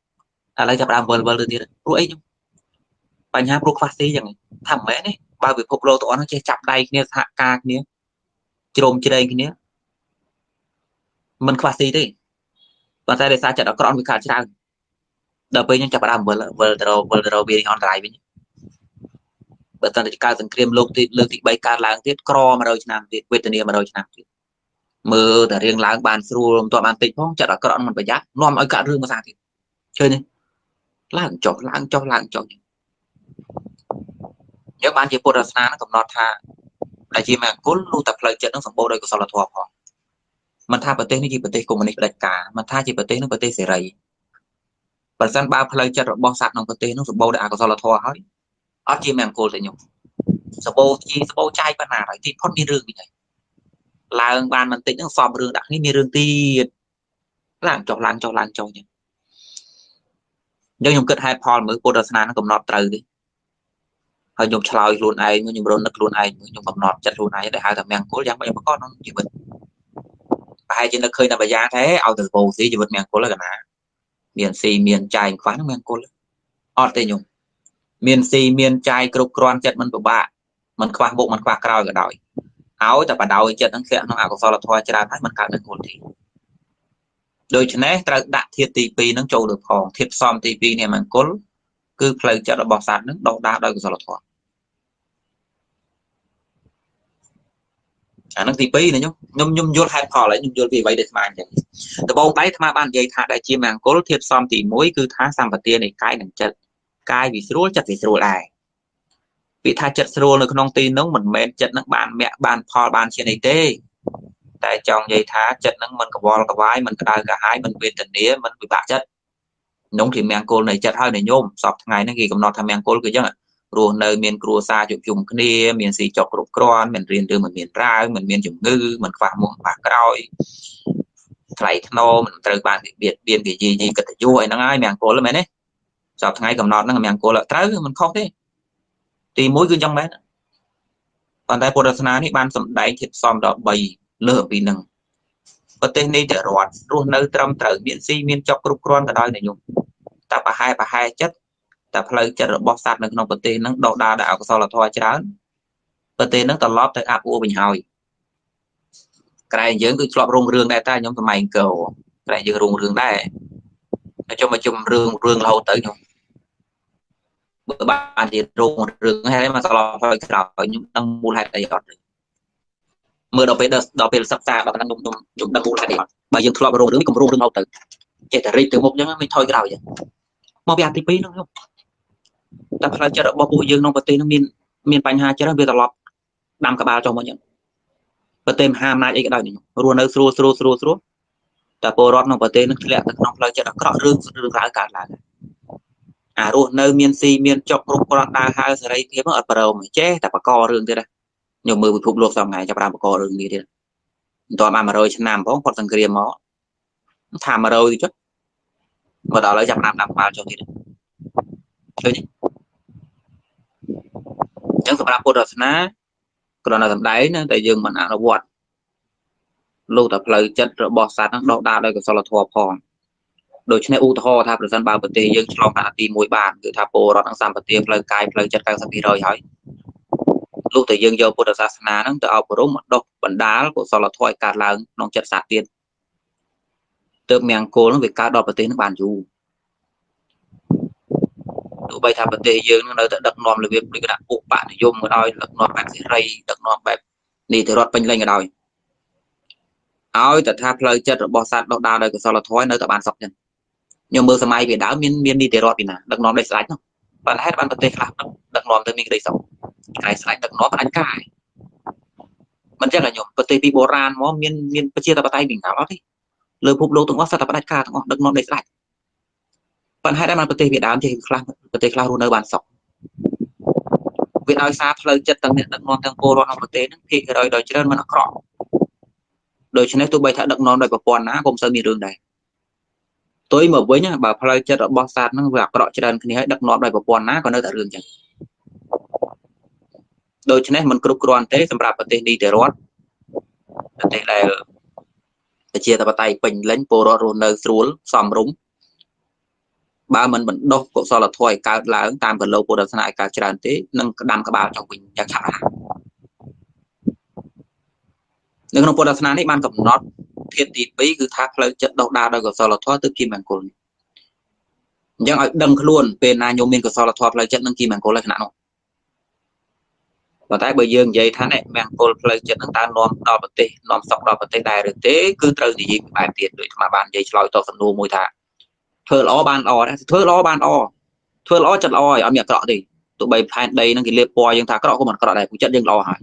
ឥឡូវចាប់ដើមវិលវិលទៅទៀតព្រោះអីខ្ញុំបញ្ហាព្រោះខ្វះទីយ៉ាងនេះថាមិនមែនទេបើពិភពលោកទាំងអស់នោះចេះចាប់ដៃគ្នាសហការគ្នាជ្រោមជ្រែងគ្នាមិនខ្វះទីទេប៉ុន្តែដោយសារចិត្តអាក្រក់វាកើតច្រើនដល់ពេលខ្ញុំចាប់ដើមវិលវិលទៅវិលទៅវាអនឡាញវិញបើតើកើតសង្គ្រាមលោកទីលើកទី3កើតឡើងទៀតក្រ100ឆ្នាំទៀតវេទនា100ឆ្នាំទៀត មើលតែរៀងឡើងបានស្រួលមិនទាន់បានតិចផងចិត្តអាក្រក់មិនប្រយ័ត្ននាំឲ្យកើតរឿងភាសាទៀតឃើញទេឡើងចុះឡើងចុះឡើងចុះយើងបានជាពុទ្ធសាសនាកំណត់ថាដែលជាមង្គលលុះតែផ្លូវចិត្តនឹងសម្បូរដោយកុសលធម៌ផងមិនថាប្រទេសនេះជាប្រទេសកុម្មុយនីសផ្ដាច់ការមិនថាជាប្រទេសនឹងប្រទេសសេរីបើសិនបើផ្លូវចិត្តរបស់សត្វក្នុងប្រទេសនោះសម្បូរដោយអកុសលធម៌ហើយអត់ជាមង្គលទេខ្ញុំសម្បូរជាសម្បូរចាយប៉ុណ្ណាហើយទីផុតមានរឿងវិញហើយ ឡើងបានបន្តិចហ្នឹងសំរឿងដាក់នេះមានរឿងទៀតឡើងចុះឡើងចុះឡើងចុះចឹងខ្ញុំគិតហេតុផលមើលពុទ្ធសាសនានឹងកំណត់ត្រូវទេហើយខ្ញុំឆ្លើយខ្លួនឯងខ្ញុំរត់នឹកខ្លួនឯងខ្ញុំកំណត់ចិត្តខ្លួនឯងដែលហៅថាមង្គលយ៉ាងម៉េចប្រកបក្នុងជីវិតប្រហែលជានឹកឃើញតែប្រយ៉ាងទេឲ្យទៅបោស៊ីជីវិតមង្គលកណាមានស៊ីមានចាយខ្វះហ្នឹងមង្គលអត់ទេខ្ញុំមានស៊ីមានចាយគ្រប់គ្រាន់ចិត្តមិនពិបាកមិនខ្វះមុខមិនខ្វះក្រោយក៏ដោយ ឲ្យតែបដោយចិត្តហ្នឹងធ្លាក់ក្នុងអកុសលធម៌ច្រើនហើយមិនកើតនៅគុណទេដូច្នេះត្រូវដាក់ធាតុទី2ហ្នឹងចូលលើផងធាតុផ្សំទី2នេះមង្គលគឺផ្លូវចិត្តរបស់សត្វហ្នឹងដកដាស់ដោយកុសលធម៌អានឹងទី2ណាខ្ញុំខ្ញុំខ្ញុំយល់ហេតុផលហើយខ្ញុំយល់ពីអ្វីដែលស្មានអញ្ចឹងដំបូងដៃអាត្មាបាននិយាយថាដែលជាមង្គលធាតុផ្សំទី1គឺថាសម្បទានៃកាយនិងចិត្តកាយវាស្រួលចិត្តវាស្រួលដែរ ពាក្យថាចិត្តស្រួលនៅក្នុងទីនោះមិនមែនចិត្តនឹងបានមគ្គបានផលបានជាអីទេតែចង់និយាយថាចិត្តនឹងមិនកវល់កវាយមិនក្តៅក្រហាយមិនវេទនាមិនពិបាកចិត្តនោះជាមង្គលនៃចិត្តហើយនៃញោមសពថ្ងៃហ្នឹងគេកំណត់ថាមង្គលគឺអញ្ចឹងរស់នៅមានគ្រួសារជួបជុំគ្នាមានស៊ីចុកគ្រប់គ្រាន់មិនរៀនរឿងមិនមានរាវមិនមានជំងឺមិនខ្វះមុខខ្វះក្រោយថ្លៃថ្នូរមិនត្រូវបានបៀតបៀនគេយីយីកតញ្ញូអីហ្នឹងហើយមង្គលមែនទេសពថ្ងៃកំណត់ហ្នឹងមង្គលត្រូវមិនខុសទេ ទី1គឺចឹងមែនប៉ុន្តែពុទ្ធសាសនានេះបានសម្ដែងធាតុផ្សំដល់3លើពីនឹងប្រទេសនេះតែរដ្ឋរស់នៅត្រឹមត្រូវមានស៊ីមានចប់គ្រប់គ្រាន់ក៏ដោយណាញោមតែប្រហែលប្រហែលចិត្តតែផ្លូវចិត្តរបស់សត្វនៅក្នុងប្រទេសហ្នឹងដោដាដល់អកុសលធម៌ច្រើនប្រទេសហ្នឹងត្រឡប់ទៅអាប់អួរវិញហើយក្រែងយើងគឺធ្លាប់រងរឿងដែរតែខ្ញុំសម័យកោក្រែងយើងរងរឿងដែរហើយចុះមកជុំរឿងរឿងរហូតទៅខ្ញុំ បើបានជារោងរឿងហើយមកស្លាប់ហើយក្រោយខ្ញុំដឹងមូលហេតុអីអត់ទេមើលដល់ពេលដល់ពេលសិក្សាដល់ហ្នឹងខ្ញុំខ្ញុំដឹងមូលហេតុអីអត់បើយើងធ្លាប់រោងរឿងនេះកុំរោងរឿងមកទៅចេះតែរីកទៅមុខអញ្ចឹងមិនថយក្រោយអញ្ចឹងមកពីអាទី2ហ្នឹងខ្ញុំតែផ្លូវចិត្តរបស់ពួកយើងក្នុងប្រទេសហ្នឹងមានមានបញ្ហាច្រើនវាត្រឡប់ដាំក្បាលចុះមកអញ្ចឹងប្រទេសមហាអំណាចអីក៏ដោយខ្ញុំរស់នៅស្រួលស្រួលស្រួលស្រួលតែពលរដ្ឋក្នុងប្រទេសនឹងធ្លាក់ទៅក្នុងផ្លូវចិត្តអាក្រក់រឿងរឿងរ៉ាវកើតឡើង អារស់នៅមានស៊ីមានចុកគ្រប់គ្រាន់ដើរហើរសេរីភាពអត់ប្រមចេះតែបកករឿងទៀតខ្ញុំមើលពិភពលោកសពថ្ងៃចាប់បានបកករឿងនេះទៀតមិនទាន់បាន100ឆ្នាំផងផុតសង្គ្រាមមកថា100ទៅចុះមកដល់ហើយចាប់បានដាក់ក្បាលចុះទៀតឃើញអញ្ចឹងសម្រាប់ពុទ្ធសាសនាគ្រាន់តែសម្ដែងណាតែយើងមិនអនុវត្តអញ្ចឹងលោកតែផ្លូវចិត្តរបស់សត្វហ្នឹងដោះដាលដោយកុសលធម៌ផង ដូច្នេះឧទាហរណ៍ថាប្រសិនបើប្រទេសយើងឆ្លងកាត់ទី1បានគឺថាពលរដ្ឋនឹងសម្បទាផ្លូវកាយផ្លូវចិត្ត90%ហើយលុះតែយើងយកពុទ្ធសាសនាហ្នឹងទៅអប់រំដុសបណ្ដាលកុសលធម៌ឲ្យកើតឡើងក្នុងចិត្តសាស្ត្រទៀតទើបមង្គលនឹងវាកើតដល់ប្រទេសនឹងបានយូរទោះបីថាប្រទេសយើងនឹងនៅតែដឹកនាំរបៀបដូចគណៈពុកបនិយមក៏ដោយដឹកនាំបែបសេរីដឹកនាំបែបនីតិរដ្ឋពេញលេញក៏ដោយឲ្យតែថាផ្លូវចិត្តរបស់សត្វដុសដាលដោយកុសលធម៌នៅតែបានសុខចឹង ខ្ញុំមើលសម័យពីដើមមានមាននីតិរដ្ឋពីណាដឹកនាំដោយស្ដេចនោះប៉ុន្តែហេតុបានប្រទេសខ្លះដឹកនាំទៅមានក្តីសុខក្រៃស្ដេចដឹកនាំផ្ដាច់កាយមិនចឹងខ្ញុំប្រទេសពីបុរាណមកមានមានប្រជាធិបតេយ្យពីណាអត់ទេលើភពលោកទាំងអស់សត្វតែផ្ដាច់ការទាំងអស់ដឹកនាំដោយស្ដេចប៉ុន្តែហេតុបានប្រទេសពីដើមចេះខ្លះប្រទេសខ្លះរស់នៅបានសុខវាដោយសារផ្លូវចិត្តទាំងអ្នកដឹកនាំទាំងពលរដ្ឋក្នុងប្រទេសហ្នឹងភាគរយដោយច្រើនមិនអាក្រក់ដូច្នេះទោះបីថាដឹកនាំដោយប្រព័ន្ធណាក៏មិនសូវមានរឿងដែរ ទុយមកវិញបើផ្លូវចិត្តរបស់សត្វហ្នឹងវាអាក្រក់ច្រើនគ្នាហើយដឹកនាំដោយប្រព័ន្ធណាក៏នៅតែរឿងចឹងដូច្នេះมันគ្រប់គ្រាន់ទេសម្រាប់ប្រទេសនីតិរដ្ឋប្រទេសដែលប្រជាធិបតេយ្យពេញលេញពលរដ្ឋរស់នៅស្រួលសមរម្យបើមិនបណ្ដុះកុសលធម៌ឲ្យកើតឡើងតាមកលោពុទ្ធសាសនាឲ្យកើតច្រើនទេនឹងក្តាំក្បាលចុះវិញយ៉ាងឆាប់រហ័ស នៅក្នុងពុទ្ធសាសនានេះបានកំណត់ធាតុទី2គឺថាផ្លូវចិត្តដុសដាលដោយកុសលធម៌ទើបជាមង្គលនេះអញ្ចឹងឲ្យដឹងខ្លួនពេលណាញោមមានកុសលធម៌ផ្លូវចិត្តនឹងជាមង្គលហើយខណៈនោះប៉ុន្តែបើយើងនិយាយថានេះមង្គលផ្លូវចិត្តនឹងតើនាំដល់ប្រទេសនាំសុខដល់ប្រទេសដែរឬទេគឺត្រូវនិយាយបែបទៀតដូចអាបាននិយាយឆ្លើយតសំណួរមួយថាធ្វើល្អបានល្អដែរធ្វើល្អបានល្អធ្វើល្អចិត្តល្អឲ្យអត់មានអាក្រក់ទេទោះបីផែនដីនឹងគេលេបពណ៌យើងថាអាក្រក់ក៏មិនអាក្រក់ដែរព្រោះចិត្តយើងល្អហើយ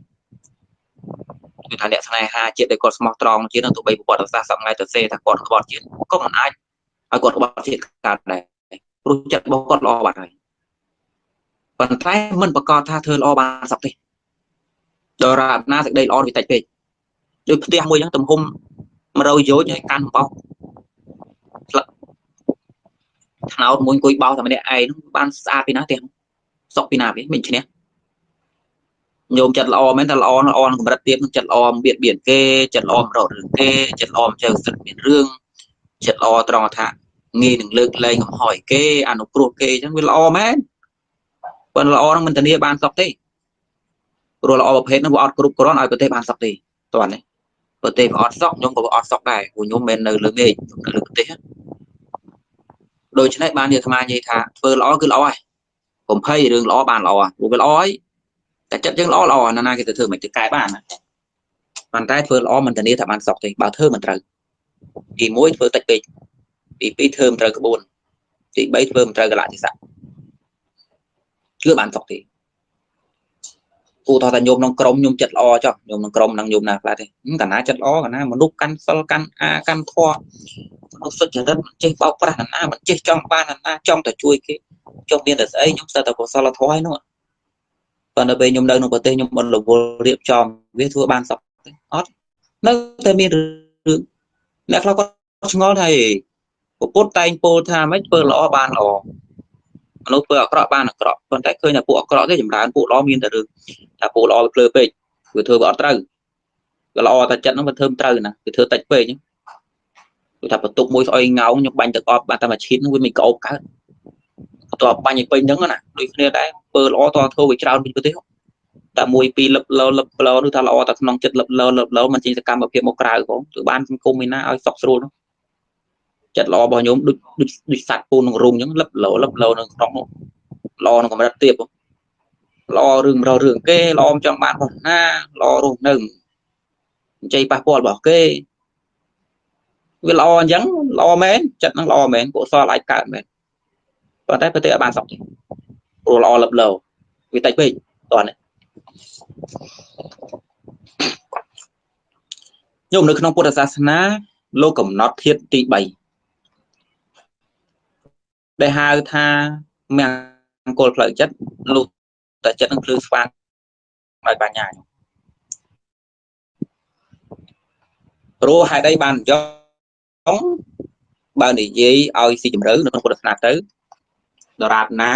គឺថាអ្នកស្នេហាជាតិដែលគាត់ស្មោះត្រង់ជាតិនឹងទោះបីប្រវត្តិសាស្ត្រសប្ងៃទៅសេថាគាត់ក្បត់ជាតិក៏មិនអាចឲ្យគាត់ក្បត់ជាតិកើតដែរព្រោះចិត្តរបស់គាត់ល្អបាត់ហើយប៉ុន្តែមិនប្រកាសថាធ្វើល្អបានសក់ទេដរាបណាសេចក្តីល្អវាតិចពេកដូចផ្ទះមួយហ្នឹងទំហំ100យោជឲ្យកាន់បោកស្លឹកថ្នោតមួយអង្គុយបោកតែម្នាក់ឯងហ្នឹងបានស្អាតពីណាផ្ទះសុកពីណាវាមិនឈ្នះ ញោមចិត្តល្អមែនតែល្អល្អក្នុងកម្រិតទៀតនឹងចិត្តល្អបៀតបៀនគេចិត្តល្អរករឿងគេចិត្តល្អជើសិទ្ធមានរឿងចិត្តល្អត្រង់ថាងាយនឹងលើកលែងកំហុសគេអនុគ្រោះគេអញ្ចឹងវាល្អមែនប៉ុន្តែល្អហ្នឹងមិនធានាបានសុខទេព្រោះល្អប្រភេទហ្នឹងវាអត់គ្រប់គ្រាន់ឲ្យប្រទេសបានសុខទេតោះនេះប្រទេសវាអត់សុខខ្ញុំក៏វាអត់សុខដែរព្រោះខ្ញុំមិននៅលើមេឃនៅលើប្រទេសដូច្នេះបាននិយាយអាត្មានិយាយថាធ្វើល្អគឺល្អហើយកុំភ័យរឿងល្អបានល្អព្រោះវាល្អហើយ តែចិត្តយើងល្អល្អណាណាគេទៅធ្វើមិនទៅកែបានណាប៉ុន្តែធ្វើល្អមិនធានាថាបានសុខទេបើធ្វើមិនត្រូវទី1ធ្វើតិចពេកទី2ធ្វើមិនត្រូវក្បួនទី3ធ្វើមិនត្រូវកលៈទេសៈគឺបានសុខទេគូថាថាញោមក្នុងក្រុមញោមចិត្តល្អចុះញោមក្នុងក្រុមនឹងញោមណាខ្លះទេកណាចិត្តល្អកណាមនុស្សកាន់សិលកាន់អាកាន់ធម៌មនុស្សសុចរិតចេះបោកប្រាស់ណាមិនចេះចង់បានណាចង់តែជួយគេចង់មានតែស្អីខ្ញុំស្ទើរតែកុសលធម៌ហើយនោះ ប៉ុន្តែពេលខ្ញុំនៅក្នុងប្រទេសខ្ញុំអត់រវល់រៀបចំវាធ្វើបានសពអត់នៅតែមានរឿងអ្នកខ្លះគាត់ឆ្ងល់ថាពុទ្ធតែងពោលថាមិនធ្វើល្អបានល្អមនុស្សធ្វើអាក្រក់បានអាក្រក់ប៉ុន្តែឃើញថាពួកអាក្រក់ទេចម្រើនពួកល្អមានតែរឿងថាពួកល្អវាភ្លើពេកវាធ្វើវាអត់ត្រូវវាល្អតែចិត្តហ្នឹងវាធ្វើមិនត្រូវណាវាធ្វើតិចពេកគឺថាបន្ទុកមួយស្អុយងោងខ្ញុំបាញ់ទឹកអប់បានតែមួយឈៀតហ្នឹងវាមិនក្អោបកើត បន្ទាប់បាញ់ឲ្យពេញហ្នឹងណាដូចគ្នាដែរពើល្អតធ្វើវាច្រើនពីប្រទេសតែមួយពីរលឹបលោលឹបលោនោះថាល្អតែក្នុងចិត្តលឹបលោលឹបលោមិនចេញសកម្មភាពមកក្រៅផងគឺបានសង្គមឯណាឲ្យសុខស្រួលនោះចិត្តល្អរបស់ញោមដូចដូចដូចសัตว์ពូនក្នុងរុំអញ្ចឹងលឹបលោលឹបលោនៅក្នុងនោះល្អក្នុងកម្រិតទៀតល្អរឿងររឿងគេល្អមិនចង់បានរបស់ណាល្អរស់នៅអញ្ចឹងប៉ះពាល់របស់គេវាល្អអញ្ចឹងល្អមែនចិត្តនឹងល្អមែនពួកសល់អាចកើតមែន ប៉ុន្តែប្រទេសអត់បានសុខទេព្រោះល្អលឹបលោវាតិចពេកតោះនេះញោមនៅក្នុងពុទ្ធសាសនាលោកកំណត់ធាតុទី3ដែលហៅថាមង្គលផ្លូវចិត្តលុះតែចិត្តនឹងភ្លឺស្វាងដោយបញ្ញាព្រោះហេតុអីបានយកបើនិយាយឲ្យស៊ីជម្រៅនៅក្នុងពុទ្ធសាសនាទៅ ដរាបណា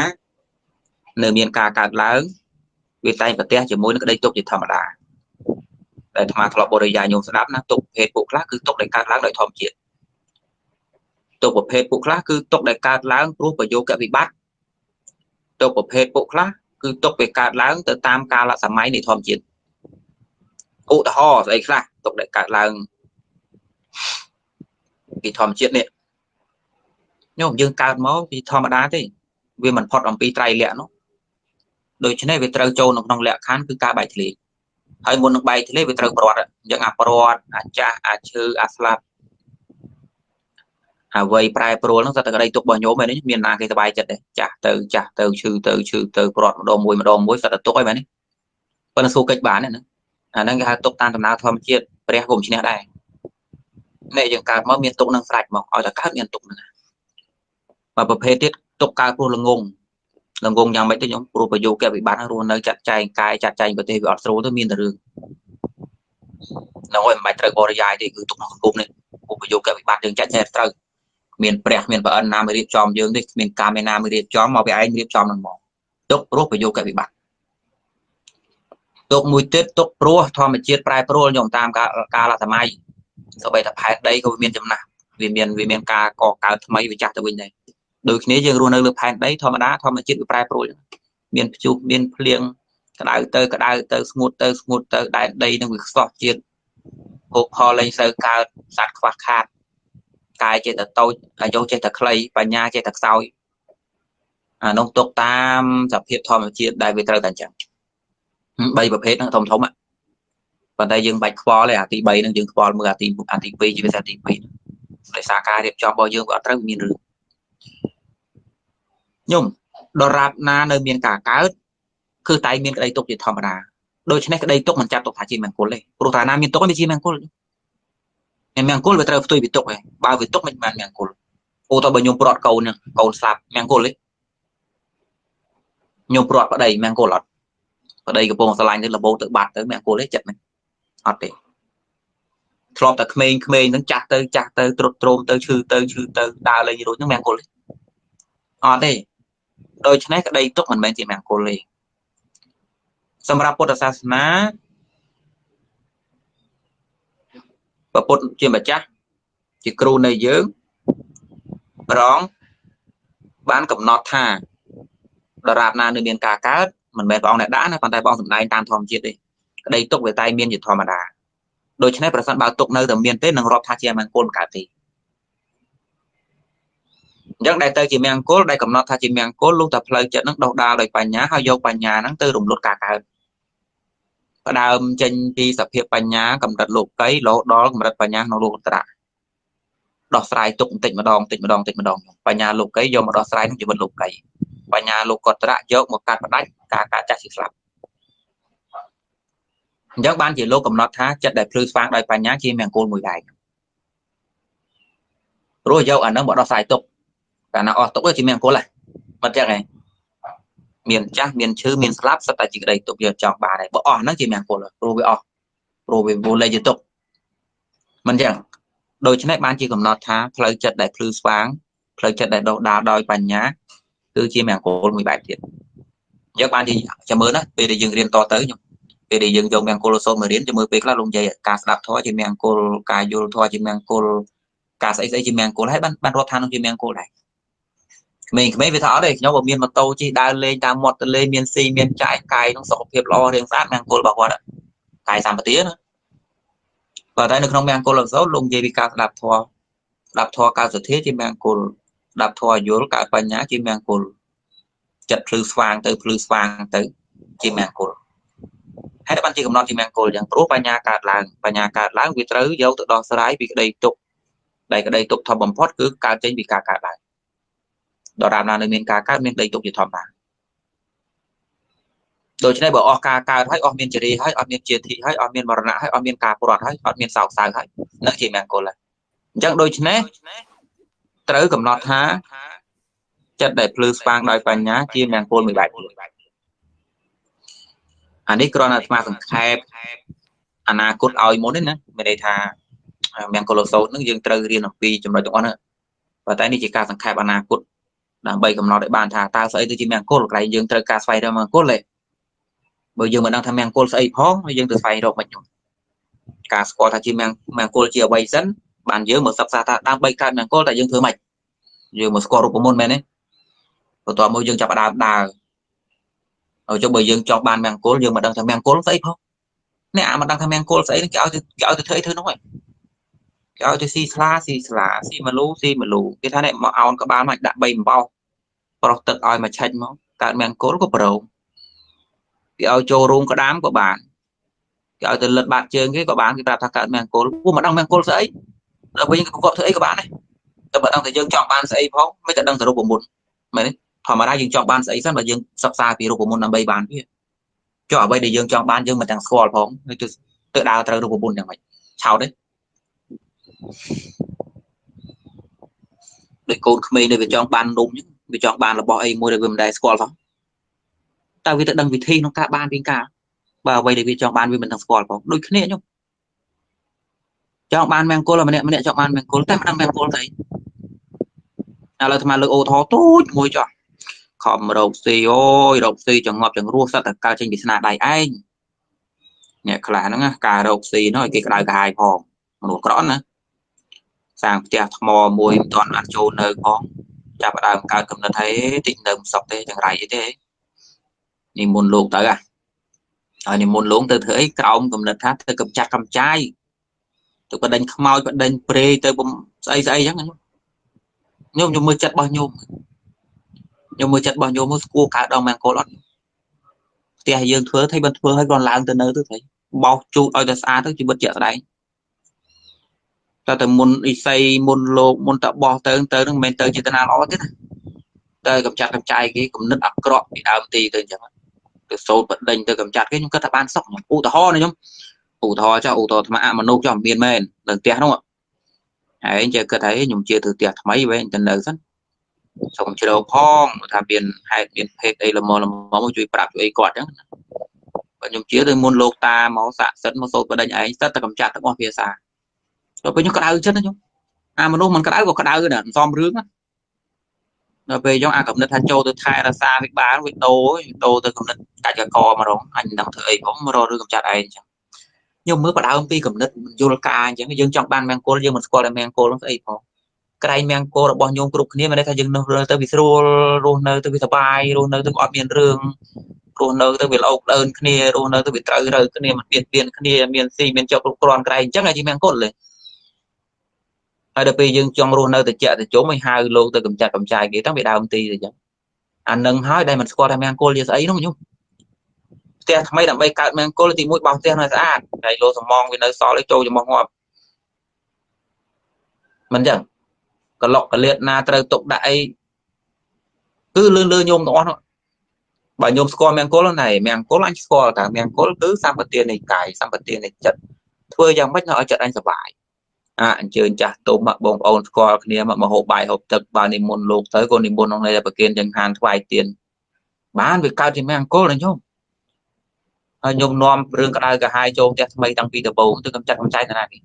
នៅមានការកើតឡើងវាតែងប្រទះជាមួយនឹងក្តីទុកជាធម្មតាដែលអាត្មាធ្លាប់បរិយាញោមស្ដាប់ណាទុកប្រភេទពួកខ្លះគឺទុកដែលកើតឡើងដោយធម្មជាតិទុកប្រភេទពួកខ្លះគឺទុកដែលកើតឡើងព្រោះប្រយោគវិបត្តិទុកប្រភេទពួកខ្លះគឺទុកវាកើតឡើងទៅតាមកាលសម័យនៃធម្មជាតិឧទាហរណ៍ស្អីខ្លះទុកដែលកើតឡើងពីធម្មជាតិនេះញោមយើងកើតមកពីធម្មតាទេ វាមិនផុតអំពីត្រៃលក្ខនោះដូច្នេះវាត្រូវចូលនៅក្នុងលក្ខខណ្ឌគឺការបែកធ្លាយហើយមុននឹងបែកធ្លាយវាត្រូវប្រត់អញ្ចឹងអាប្រត់អាចាស់អាឈឺអាស្លាប់អ្វីប្រែប្រួលហ្នឹងសត្វតែក្តីទុករបស់ញោមឯនេះមានណាគេសบายចិត្តទេចាស់ទៅចាស់ទៅឈឺទៅឈឺទៅប្រត់ម្ដងមួយម្ដងមួយសត្វតែទុកអីមែននេះប៉ុន្តែសួរកិច្ចបានហ្នឹងអាហ្នឹងគេហៅទុកតាមដំណើរធម្មជាតិព្រះគុំឈ្នះដែរនេះយើងកើតមកមានទុកនឹងស្រាច់មកឲ្យតែកើតមានទុកហ្នឹងបើប្រភេទទៀត ទុកកើតព្រោះល្ងងល្ងងយ៉ាងម៉េចទៅខ្ញុំព្រោះប្រយោគវិបត្តិរស់នៅចាត់ចែងកាយចាត់ចែងប្រទេសវាអត់ស្រួលទៅមានតែរឿងនៅឲ្យមិនបាច់ត្រូវបរិយាយទេគឺទុកក្នុងសង្គមនេះឧបយោគវិបត្តិយើងចាត់ចែងត្រូវមានព្រះមានប្រអិនណាមករៀបចំយើងនេះគ្មានកម្មឯណាមករៀបចំមកវាឯងរៀបចំនឹងមកទុកព្រោះប្រយោគវិបត្តិទុកមួយទៀតទុកព្រោះធម្មជាតិប្រែប្រួលខ្ញុំតាមកាលសម័យសូម្បីតែផែនដីក៏វាមានចំណាស់វាមានវាមានការកកើតថ្មីវាចាស់ទៅវិញដែរ ដូចគ្នាយើងរស់នៅលើផែនដីធម្មតាធម្មជាតិវាប្រែប្រួលមានព្យុះមានភ្លៀងក្តៅទៅក្តៅទៅស្ងួតទៅស្ងួតទៅដែនដីនឹងវាខ្សោះជាតិភោគផលលែងសូវកើតសត្វខ្វះខាតកាយចេះតែតូចអាយុចេះតែខ្លីបញ្ញាចេះតែខ្សោយអានោះទុកតាមសភាពធម្មជាតិដែលវាត្រូវតែអញ្ចឹង3ប្រភេទហ្នឹងធំធំប៉ុន្តែយើងបាច់ខ្វល់ទេអាទី3ហ្នឹងយើងខ្វល់មើលអាទីអាទី2ជាពិសេសអាទី2ដោយសារការរៀបចំរបស់យើងវាអត់ត្រូវមានរឿង ខ្ញុំដរាបណានៅមានការកើតគឺតែមានក្តីទុកជាធម្មតាដូច្នេះក្តីទុកមិនចាត់ទុកថាជាមង្គលទេព្រោះថាណាមានទុកវាជាមង្គលមង្គលវាត្រូវផ្ទុយពីទុកឯងបើវាទុកមិនបានមង្គលអូតើបើខ្ញុំព្រាត់កូនហ្នឹងកូនស្លាប់មង្គលទេខ្ញុំព្រាត់ប្តីមង្គលអត់ប្តីកំពុងស្រឡាញ់ទៅលបោទៅបាត់ទៅមង្គលទេចិត្តហ្នឹងអត់ទេធ្លាប់តែក្មេងក្មេងហ្នឹងចាស់ទៅចាស់ទៅត្រុតត្រោមទៅឈឺទៅឈឺទៅដើរលេងរួចហ្នឹងមង្គលទេអត់ទេ ដូច្នេះក្តីទុកមិនមែនជាមង្គលទេសម្រាប់ពុទ្ធសាសនាព្រះពុទ្ធជាម្ចាស់ជាគ្រូនៃយើងប្រងបានកំណត់ថាដរាបណានៅមានការកើតមិនមែនព្រះអង្គអ្នកដាក់ណាប៉ុន្តែព្រះអង្គសម្ដែងតាមធម្មជាតិទេក្តីទុកវាតែមានជាធម្មតាដូច្នេះប្រសិនបើទុកនៅតែមានទេនឹងរាប់ថាជាមង្គលកើតទេ អញ្ចឹងដែលទៅជាមង្គលដែលកំណត់ថាជាមង្គលលុះតែផ្លូវចិត្តនឹងដោះដាលដោយបញ្ញាហើយយកបញ្ញាហ្នឹងទៅរំលត់ការកើតផ្ដើមចេញពីសភាពបញ្ញាកម្រិតលោកីរហូតដល់កម្រិតបញ្ញាក្នុងលោកត្រៈដោះស្រាយទុកបន្តិចម្ដងបន្តិចម្ដងបន្តិចម្ដងបញ្ញាលោកីយកមកដោះស្រាយក្នុងជីវិតលោកីបញ្ញាលោកត្រៈយកមកកាត់ផ្ដាច់ការកាត់ចាស់ជាស្លាប់អញ្ចឹងបានជាលោកកំណត់ថាចិត្តដែលភ្លឺស្វាងដោយបញ្ញាជាមង្គលមួយដែរព្រោះយកអានឹងមកដោះស្រាយទុក កាលណាអស់ទុកជាមង្គលហ្នឹងមិនចឹងឯងមានចាស់មានឈឺមានស្លាប់សិតតែជាក្តីទុកយកចង់បានហើយបើអស់ហ្នឹងជាមង្គលព្រោះវាអស់ព្រោះវាវលេជាទុកមិនចឹងដូច្នេះបានជាកំណត់ថាផ្លូវចិត្តដែលភ្លឺស្វាងផ្លូវចិត្តដែលដោះដាលដោយបញ្ញាគឺជាមង្គលមួយបែបទៀតយើងបានជាចាំមើលណាពេលដែលយើងរៀនតទៅខ្ញុំពេលដែលយើងយកមង្គលសូត្រមករៀនចាំមើលពេលខ្លះលោកនិយាយការស្ដាប់ធម៌ជាមង្គលការយល់ធម៌ជាមង្គលការស្អីស្អីជាមង្គលហើយបានបានរាប់ថានឹងជាមង្គលដែរ ក្មេងៗវាថាអត់ទេខ្ញុំបើមានម៉ូតូជិះដើរលេងតាមមាត់ទន្លេមានស៊ីមានចាយកាយក្នុងសុខភាពល្អរាងស្អាតមង្គលរបស់គាត់កាយសម្បទាណាបើតែនៅក្នុងមង្គលអសោលោកនិយាយពីការស្ដាប់ធម៌ស្ដាប់ធម៌កើតសទ្ធាជាមង្គលស្ដាប់ធម៌យល់កើតបញ្ញាជាមង្គលចិត្តភ្លឺស្វាងទៅភ្លឺស្វាងទៅជាមង្គលហើយបានជាកំណត់ជាមង្គលយ៉ាងព្រោះបញ្ញាកើតឡើងបញ្ញាកើតឡើងវាត្រូវយកទៅដោះស្រាយពីក្តីទុកដែលក្តីទុកធំបំផុតគឺកើតចេញពីការកើតឡើង ដរាបណានៅមានការកើតមានដីទុកជាធម្មតាដូច្នេះបើអស់ការកើតហើយអស់មានចរិយាហើយអត់មានជាធីហើយអត់មានមរណៈហើយអត់មានការព្រាត់ហើយអត់មានសោកសៅហើយនឹងជាមង្គលហើយអញ្ចឹងដូច្នេះត្រូវកំណត់ថាចិត្តដែលភ្លឺស្វាងដោយបញ្ញាជាមង្គលមួយបែបអានេះគ្រាន់តែអាត្មាសង្ខេបអនាគតឲ្យមុនទេណាមានន័យថាមង្គលសោតនឹងយើងត្រូវរៀនអំពីចំណុចទាំងអស់ហ្នឹងប៉ុន្តែនេះជាការសង្ខេបអនាគត ដើម្បីកំណត់ឲ្យបានថាតើស្អីទៅជាមង្គលក្រែងយើងត្រូវការស្វែងរកមង្គលទេបើយើងមិនដឹងថាមង្គលស្អីផងយើងទៅស្វែងរកមិនខ្ញុំការស្គាល់ថាជាមង្គលជាអ្វីសិនបានយើងមកសិក្សាថាដើម្បីកើតមង្គលតែយើងធ្វើម៉េចយើងមកស្គាល់រូបមន្តមែនទេបន្ទាប់មកយើងចាប់ដើមដើរហើយចុះបើយើងចង់បានមង្គលយើងមិនដឹងថាមង្គលស្អីផងអ្នកអាមិនដឹងថាមង្គលស្អីគេឲ្យទៅគេឲ្យទៅធ្វើអីធ្វើនោះហើយគេឲ្យទៅស៊ីស្លាស៊ីស្លាស៊ីមលូស៊ីមលូគេថាអ្នកមកអោនក្បាលមកដាក់3អំបោស ប្រោះទឹកឲ្យមកឆាច់មកកើតមង្គលក៏ប្រោគេឲ្យចូលរូងក្តាមក៏បានគេឲ្យទៅលិតបាតជើងគេក៏បានគេប្រាប់ថាកើតមង្គលពួកមិនដឹងមង្គលស្អីដល់វិញគេប្រកបធ្វើអីក៏បានដែរតែបើដឹងថាយើងចង់បានស្អីផងមិនតែដឹងទៅរូបមន្តមែនទេធម្មតាយើងចង់បានស្អីសិនបើយើងសិក្សាពីរូបមន្តដើម្បីបានវាចុះអ្វីដែលយើងចង់បានយើងមិនទាំងស្គាល់ផងទៅទៅដើរត្រូវរូបមន្តយ៉ាងម៉េចឆោតទេដូចកូនក្មេងដែលវាចង់បាននំអញ្ចឹង វាចង់បានរបស់អីមួយដែលវាមិនដែលស្គាល់ផងតើវាទៅដឹងវិធីក្នុងការបានវិញការបើអ្វីដែលវាចង់បានវាមិនទាំងស្គាល់ផងដូចគ្នាខ្ញុំចង់បានមង្គលម្នាក់ម្នាក់ចង់បានមង្គលតែមិនដឹងមង្គលស្អីឥឡូវអាត្មាលើកអូថោទូចមួយចុះខំរោគស៊ីអូយរោគស៊ីចង្ងប់ចង្រោះសត្វតែកើតចេញពីស្នាដៃឯងអ្នកខ្លះហ្នឹងការរោគស៊ីនោះឲ្យគេក្តៅក្រហាយផងមនុស្សក្រក់ណាសាងផ្ទះថ្មមួយមិនទាន់បានចូលនៅផង ចាប់ដើមកើតកំណត់ហើយតិចនៅមិនសក់ទេចង្រៃអីទេនិមន្តលោកទៅហើយនិមន្តលោកទៅធ្វើអីក្រោមកំណត់ថាទៅកំចាត់កំចាយទៅបដិញខ្មោចបដិញព្រៃទៅស្អីស្អីអញ្ចឹងញោមញោមមើលចិត្តរបស់ញោមញោមមើលចិត្តរបស់ញោមមើលស្គួរកើតដល់មង្គលអត់ផ្ទះយើងធ្វើថៃបានធ្វើឲ្យគាត់ឡើងទៅនៅទៅថៃបោសជូតឲ្យតែស្អាតទៅជីវិតជាក់ស្ដែង តែតែមុនអ៊ីសីមុនលោកមុនតបោះទៅទៅនឹងមិនមែនទៅចេតនាល្អទេណាតែកំចាត់កំចាយគេគំនិតអាក្រក់ពីដើមទីទៅអញ្ចឹងទៅសូត្របដិញទៅកំចាត់គេខ្ញុំគិតថាបានសុខខ្ញុំឧទាហរណ៍ណាខ្ញុំឧទាហរណ៍ចុះឧទាហរណ៍ថ្មអមនុស្សចុះមានមែននៅផ្ទះនោះហើយចេះគិតថាខ្ញុំជាទៅផ្ទះថ្មីវិញទៅនៅសិនសូមជ្រោកផងថាមានហេតុមានភេទអីល្មមល្មមជួយប្រាប់ជួយអីគាត់អញ្ចឹងបើខ្ញុំជាទៅមុនលោកតាមកសាក់សិនមកសូត្របដិញឯងសិតតែកំចាត់ទាំងអស់ភាសា ដល់ពេលខ្ញុំក្តៅចិត្តណាខ្ញុំអាមនុស្សមិនក្តៅក៏ក្តៅដែរសំរឿងណាដល់ពេលយើងអាកំណត់ថាចូលទៅថែរក្សាវិបាលវាដូរដូរទៅកំណត់កាច់កកម្ដងអញមិនដឹងធ្វើអីផងមករករឿងកំចាត់ឯងអញ្ចឹងខ្ញុំមើលបដើមពីកំណត់យល់ការអញ្ចឹងយើងចង់បានមង្គលយើងមិនស្គាល់តែមង្គលនោះស្អីផងក្រែងមង្គលរបស់ញោមគ្រប់គ្នាមិនได้ថាយើងនោះទៅវាស្រួលរស់នៅទៅវាសុបាយរស់នៅទៅអត់មានរឿងរស់នៅទៅវាល្អដើនគ្នារស់នៅទៅវាត្រូវរើគ្នាមិនពៀនពៀនគ្នាមានស៊ីមានចុកគ្រប់គ្រាន់ក្រែងអញ្ចឹងហើយជាមង្គលទេ ហើយដល់ពេលយើងចង់រស់នៅទៅជាក់ទៅជុំឲ្យហៅលោកទៅកម្ចាត់កម្ចាយគេតាំងពីដើមទីទៅអញ្ចឹងអានឹងហើយដែលមិនស្គាល់ថាមង្គលជាស្អីនោះញោមផ្ទះថ្មីដើម្បីកើតមង្គលទី1បោសផ្ទះនៅស្អាតហើយលោសំងវានៅសល់ឲ្យចូលចំោះងាប់មិនអញ្ចឹងក្លុកកលៀតណាត្រូវទុកដាក់អីគឺលឿនលឿនញោមទាំងអស់នោះបើញោមស្គាល់មង្គលណែមង្គលអញស្គាល់ថាមង្គលគឺសម្បទាននៃកាយសម្បទាននៃចិត្តធ្វើយ៉ាងម៉េចឲ្យចិត្តអញសុបាយ អាអញ្ជើញចាស់ទុំបងប្អូនស្គាល់គ្នាមកមកហូបបាយហូបទឹកបើនិមន្តលោកទៅក៏និមន្តក្នុងន័យថាប្រគិនចង្ហានថ្វាយទៀនបានវាកើតជាមង្គលណាញោមហើយញោមនាំរឿងក្តៅកាហាយចូលផ្ទះថ្មីតាំងពីដំបូងទៅកំចាត់កំចាយទៅណាគេ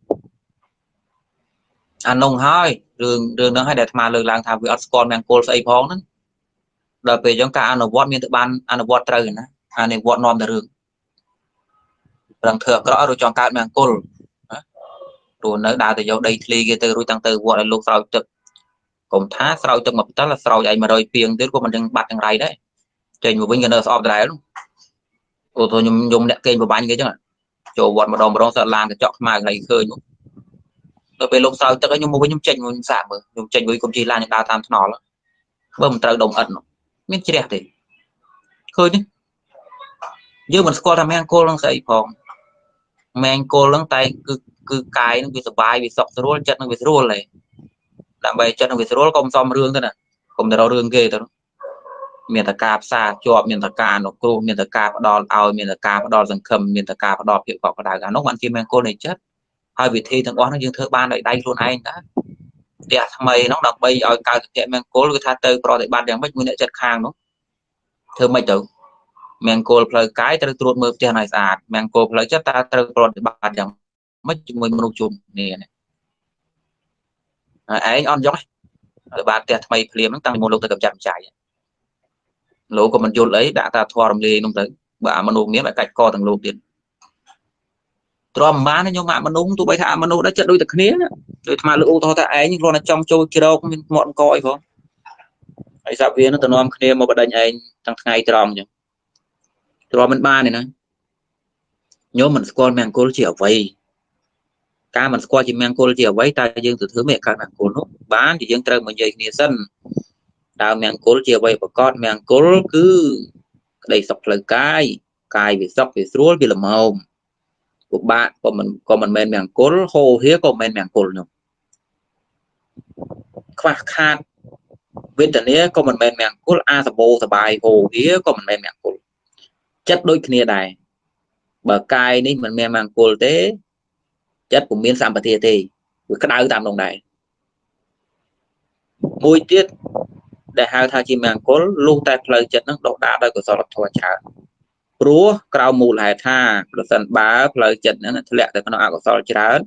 អានោះហើយរឿងរឿងហ្នឹងហើយដែលអាត្មាលើកឡើងថាវាអត់ស្គាល់មង្គលស្អីផងហ្នឹងដល់ពេលអញ្ចឹងការអនុវត្តមានទៅបានអនុវត្តត្រូវណាអនុវត្តនាំតែរឿងប្រឹងធ្វើអាក្រក់រួចចង់កើតមង្គល ព្រោះនៅដើរទៅយកដីធ្លីគេទៅរួចតាំងទៅវត្តឲ្យលោកស្រោចទឹកកុំថាស្រោចទឹកមកផ្ទះស្រោចឲ្យ100ពីងទៀតក៏មិនដឹងបាត់ទាំងរៃដែរចេញមកវិញក៏នៅស្អប់ដដែលអូទៅខ្ញុំខ្ញុំអ្នកគេងប្របាញ់គេចឹងចូលវត្តម្ដងម្ដងសើឡានកញ្ចក់ខ្មៅហើយឃើញដល់ពេលលោកស្រោចទឹកខ្ញុំមកវិញខ្ញុំចេញមកសាកមើលខ្ញុំចេញមកគុំជិះឡានខ្ញុំដើរតាមថ្នល់បើមិនត្រូវដុំអិតមានជ្រះទេឃើញទេយើងមិនស្គាល់ថាមង្គលនឹងស្អីផងមង្គលនឹងតែគឺ គឺកាយនឹងវាសុបាយវាសុខស្រួលចិត្តនឹងវាស្រួលទេដើម្បីចិត្តនឹងវាស្រួលកុំសំរឿងទៅណាកុំទៅរករឿងគេទៅមានតែការផ្សារជាប់មានតែការអនុគ្រោះមានតែការផ្ដល់ឲ្យមានតែការផ្ដល់សង្ឃឹមមានតែការផ្ដល់ភាពកក់ក្ដៅអានោះបានជាមង្គលនៃចិត្តហើយវិធីទាំងអស់នោះយើងធ្វើបានដោយដៃខ្លួនឯងតើផ្ទះថ្មីនោះដើម្បីឲ្យកើតសតិមង្គលគឺថាទៅប្រតិបត្តិយ៉ាងម៉េចមួយអ្នកចិត្តខាងនោះធ្វើម៉េចទៅមង្គលផ្លូវកាយត្រូវត្រួតមើលផ្ទះឲ្យស្អាតមង្គលផ្លូវចិត្តតើត្រូវប្រតិបត្តិយ៉ាង មិនជាមួយមនុស្សជុំគ្នានេះហើយឯងអត់យកទេបានផ្ទះថ្មីភ្លាមហ្នឹងតាំងពីមុនលោកទៅកំចាត់ចាយលោកក៏មិនយល់អីដាក់តាធွာរំលាយនោះទៅបើអាមនុស្សមានឲ្យកាច់កទាំងលោកទៀតទ្រាំមិនបានខ្ញុំអាមនុស្សទោះបីថាមនុស្សដែរចិត្តដូចតែគ្នាដូចអាលើកឧទាហរណ៍ថាឯងគ្រាន់តែចង់ចូលជ្រោកមានមាត់អង្គអីផងហើយសាប់វានឹងទៅនាំគ្នាមកបដិញឯងទាំងថ្ងៃត្រង់អញ្ចឹងទ្រាំមិនបានទេណាញោមមិនស្គាល់មង្គលជាអ្វី ការមិនស្គាល់ជាមង្គលជាអ្វីតើយើងទៅធ្វើមិនកើតមង្គលនោះបានជាយើងត្រូវមកនិយាយគ្នាសិនតើមង្គលជាអ្វីប្រកបមង្គលគឺក្តីសុខផ្លូវកាយកាយវាសុខវាស្រួលវាល្មមពិបាកក៏មិនក៏មិនមែនមង្គលហោហៀក៏មិនមែនមង្គលនោះខ្វះខាតវេទនាក៏មិនមែនមង្គលអាសបោសបាយហោហៀក៏មិនមែនមង្គលចិត្តដូចគ្នាដែរបើកាយនេះមិនមានមង្គលទេ ចិត្តពុំមានសម្បទាទេវាក្តៅតាមនោះដែរមួយទៀតដែលហៅថាជាមង្គលលុះតែផ្លូវចិត្តនឹងដកដាដោយកុសលធម៌ច្រើនព្រោះក្រៅមូលហេតុថាប្រសិនបើផ្លូវចិត្តហ្នឹងធ្លាក់ទៅក្នុងអកុសលច្រើន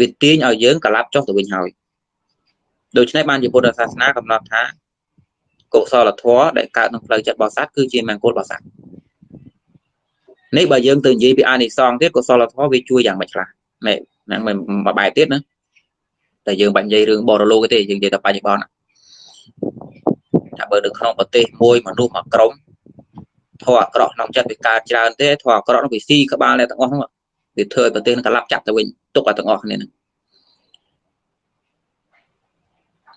វាទាញឲ្យយើងក្លាប់ចុះទៅវិញហើយដូច្នេះបានជាពុទ្ធសាសនាកំណត់ថាកុសលធម៌ដែលកើតក្នុងផ្លូវចិត្តរបស់សត្វគឺជាមង្គលរបស់សត្វ នេះបើយើងទៅនិយាយពីអានិសង្សទៀតកុសលធម៌វាជួយយ៉ាងម៉េចខ្លះនេះហ្នឹងមិនមួយបែបទៀតណាតែយើងបាញ់និយាយរឿងបរលោកទេយើងនិយាយតែបច្ចុប្បន្នថាបើនៅក្នុងប្រទេសមួយមនុស្សមួយក្រុមធម៌អាក្រក់ក្នុងចិត្តវាកើតច្រើនទេធម៌អាក្រក់នោះវាស៊ីក្បាលអ្នកទាំងអស់ហ្នឹងវាធ្វើឲ្យប្រទេសនឹងកលាប់ចាប់ទៅវិញទុកឲ្យទាំងអស់គ្នាហ្នឹង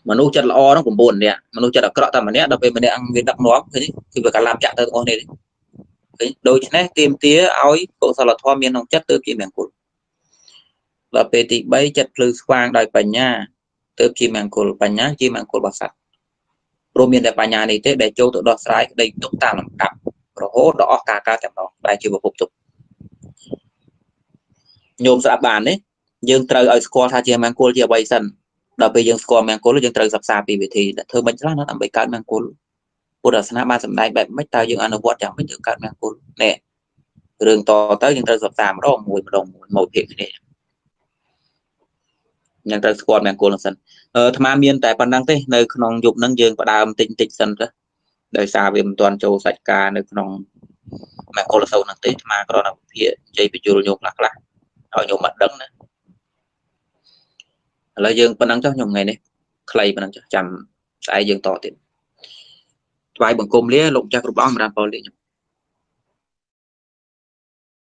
មនុស្សចិត្តល្អហ្នឹង9នាក់មនុស្សចិត្តអាក្រក់តែម្នាក់ដល់ពេលម្នាក់វាដឹកនាំឃើញគឺវាកលាប់ចាក់ទៅទាំងអស់គ្នា ឃើញដូច្នេះទៀមទាឲ្យកុសលធម៌មានក្នុងចិត្តទើបជាមង្គលដល់ពេលទី3ចិត្តភ្លឺស្វាងដោយបញ្ញាទើបជាមង្គលបញ្ញាជាមង្គលរបស់សត្វព្រោះមានតែបញ្ញានេះទេដែលចូលទៅដោះស្រាយក្តីទុកតាមលំដាប់រហូតដល់អស់ការកើតតែម្ដងដែលជាប្រភពទុកញោមស្ដាប់បានទេយើងត្រូវឲ្យស្គាល់ថាជាមង្គលជាអ្វីសិនដល់ពេលយើងស្គាល់មង្គលយើងត្រូវសិក្សាពីវិធីធ្វើមិនខ្លះណាដើម្បីកើតមង្គល ពុទ្ធសាសនាបានសម្ដែងបែបម៉េចតើយើងអនុវត្តយ៉ាងម៉េចទៅកើតមង្គលនេះរឿងតទៅយើងត្រូវសិក្សាម្ដងមួយម្ដងមួយមកភាគគ្នាយើងត្រូវស្គាល់មង្គលនឹងសិនអឺអាត្មាមានតែប៉ុណ្្នឹងទេនៅក្នុងយុគហ្នឹងយើងផ្ដើមតិចតិចសិនទៅដោយសារវាមិនទាន់ចូលសាច់ការនៅក្នុងមង្គលសោហ្នឹងទេអាត្មាគ្រាន់តែវិភាគនិយាយបញ្យលញោមខ្លះខ្លះឲ្យញោមមកដឹងណាឥឡូវយើងប៉ុណ្្នឹងចុះញោមថ្ងៃនេះខ្លីប៉ុណ្្នឹងចុះចាំស្អែកយើងតទៀត ថ្វាយបង្គំលាលោកចាស់គ្រប់អង្គបានពលលាញោម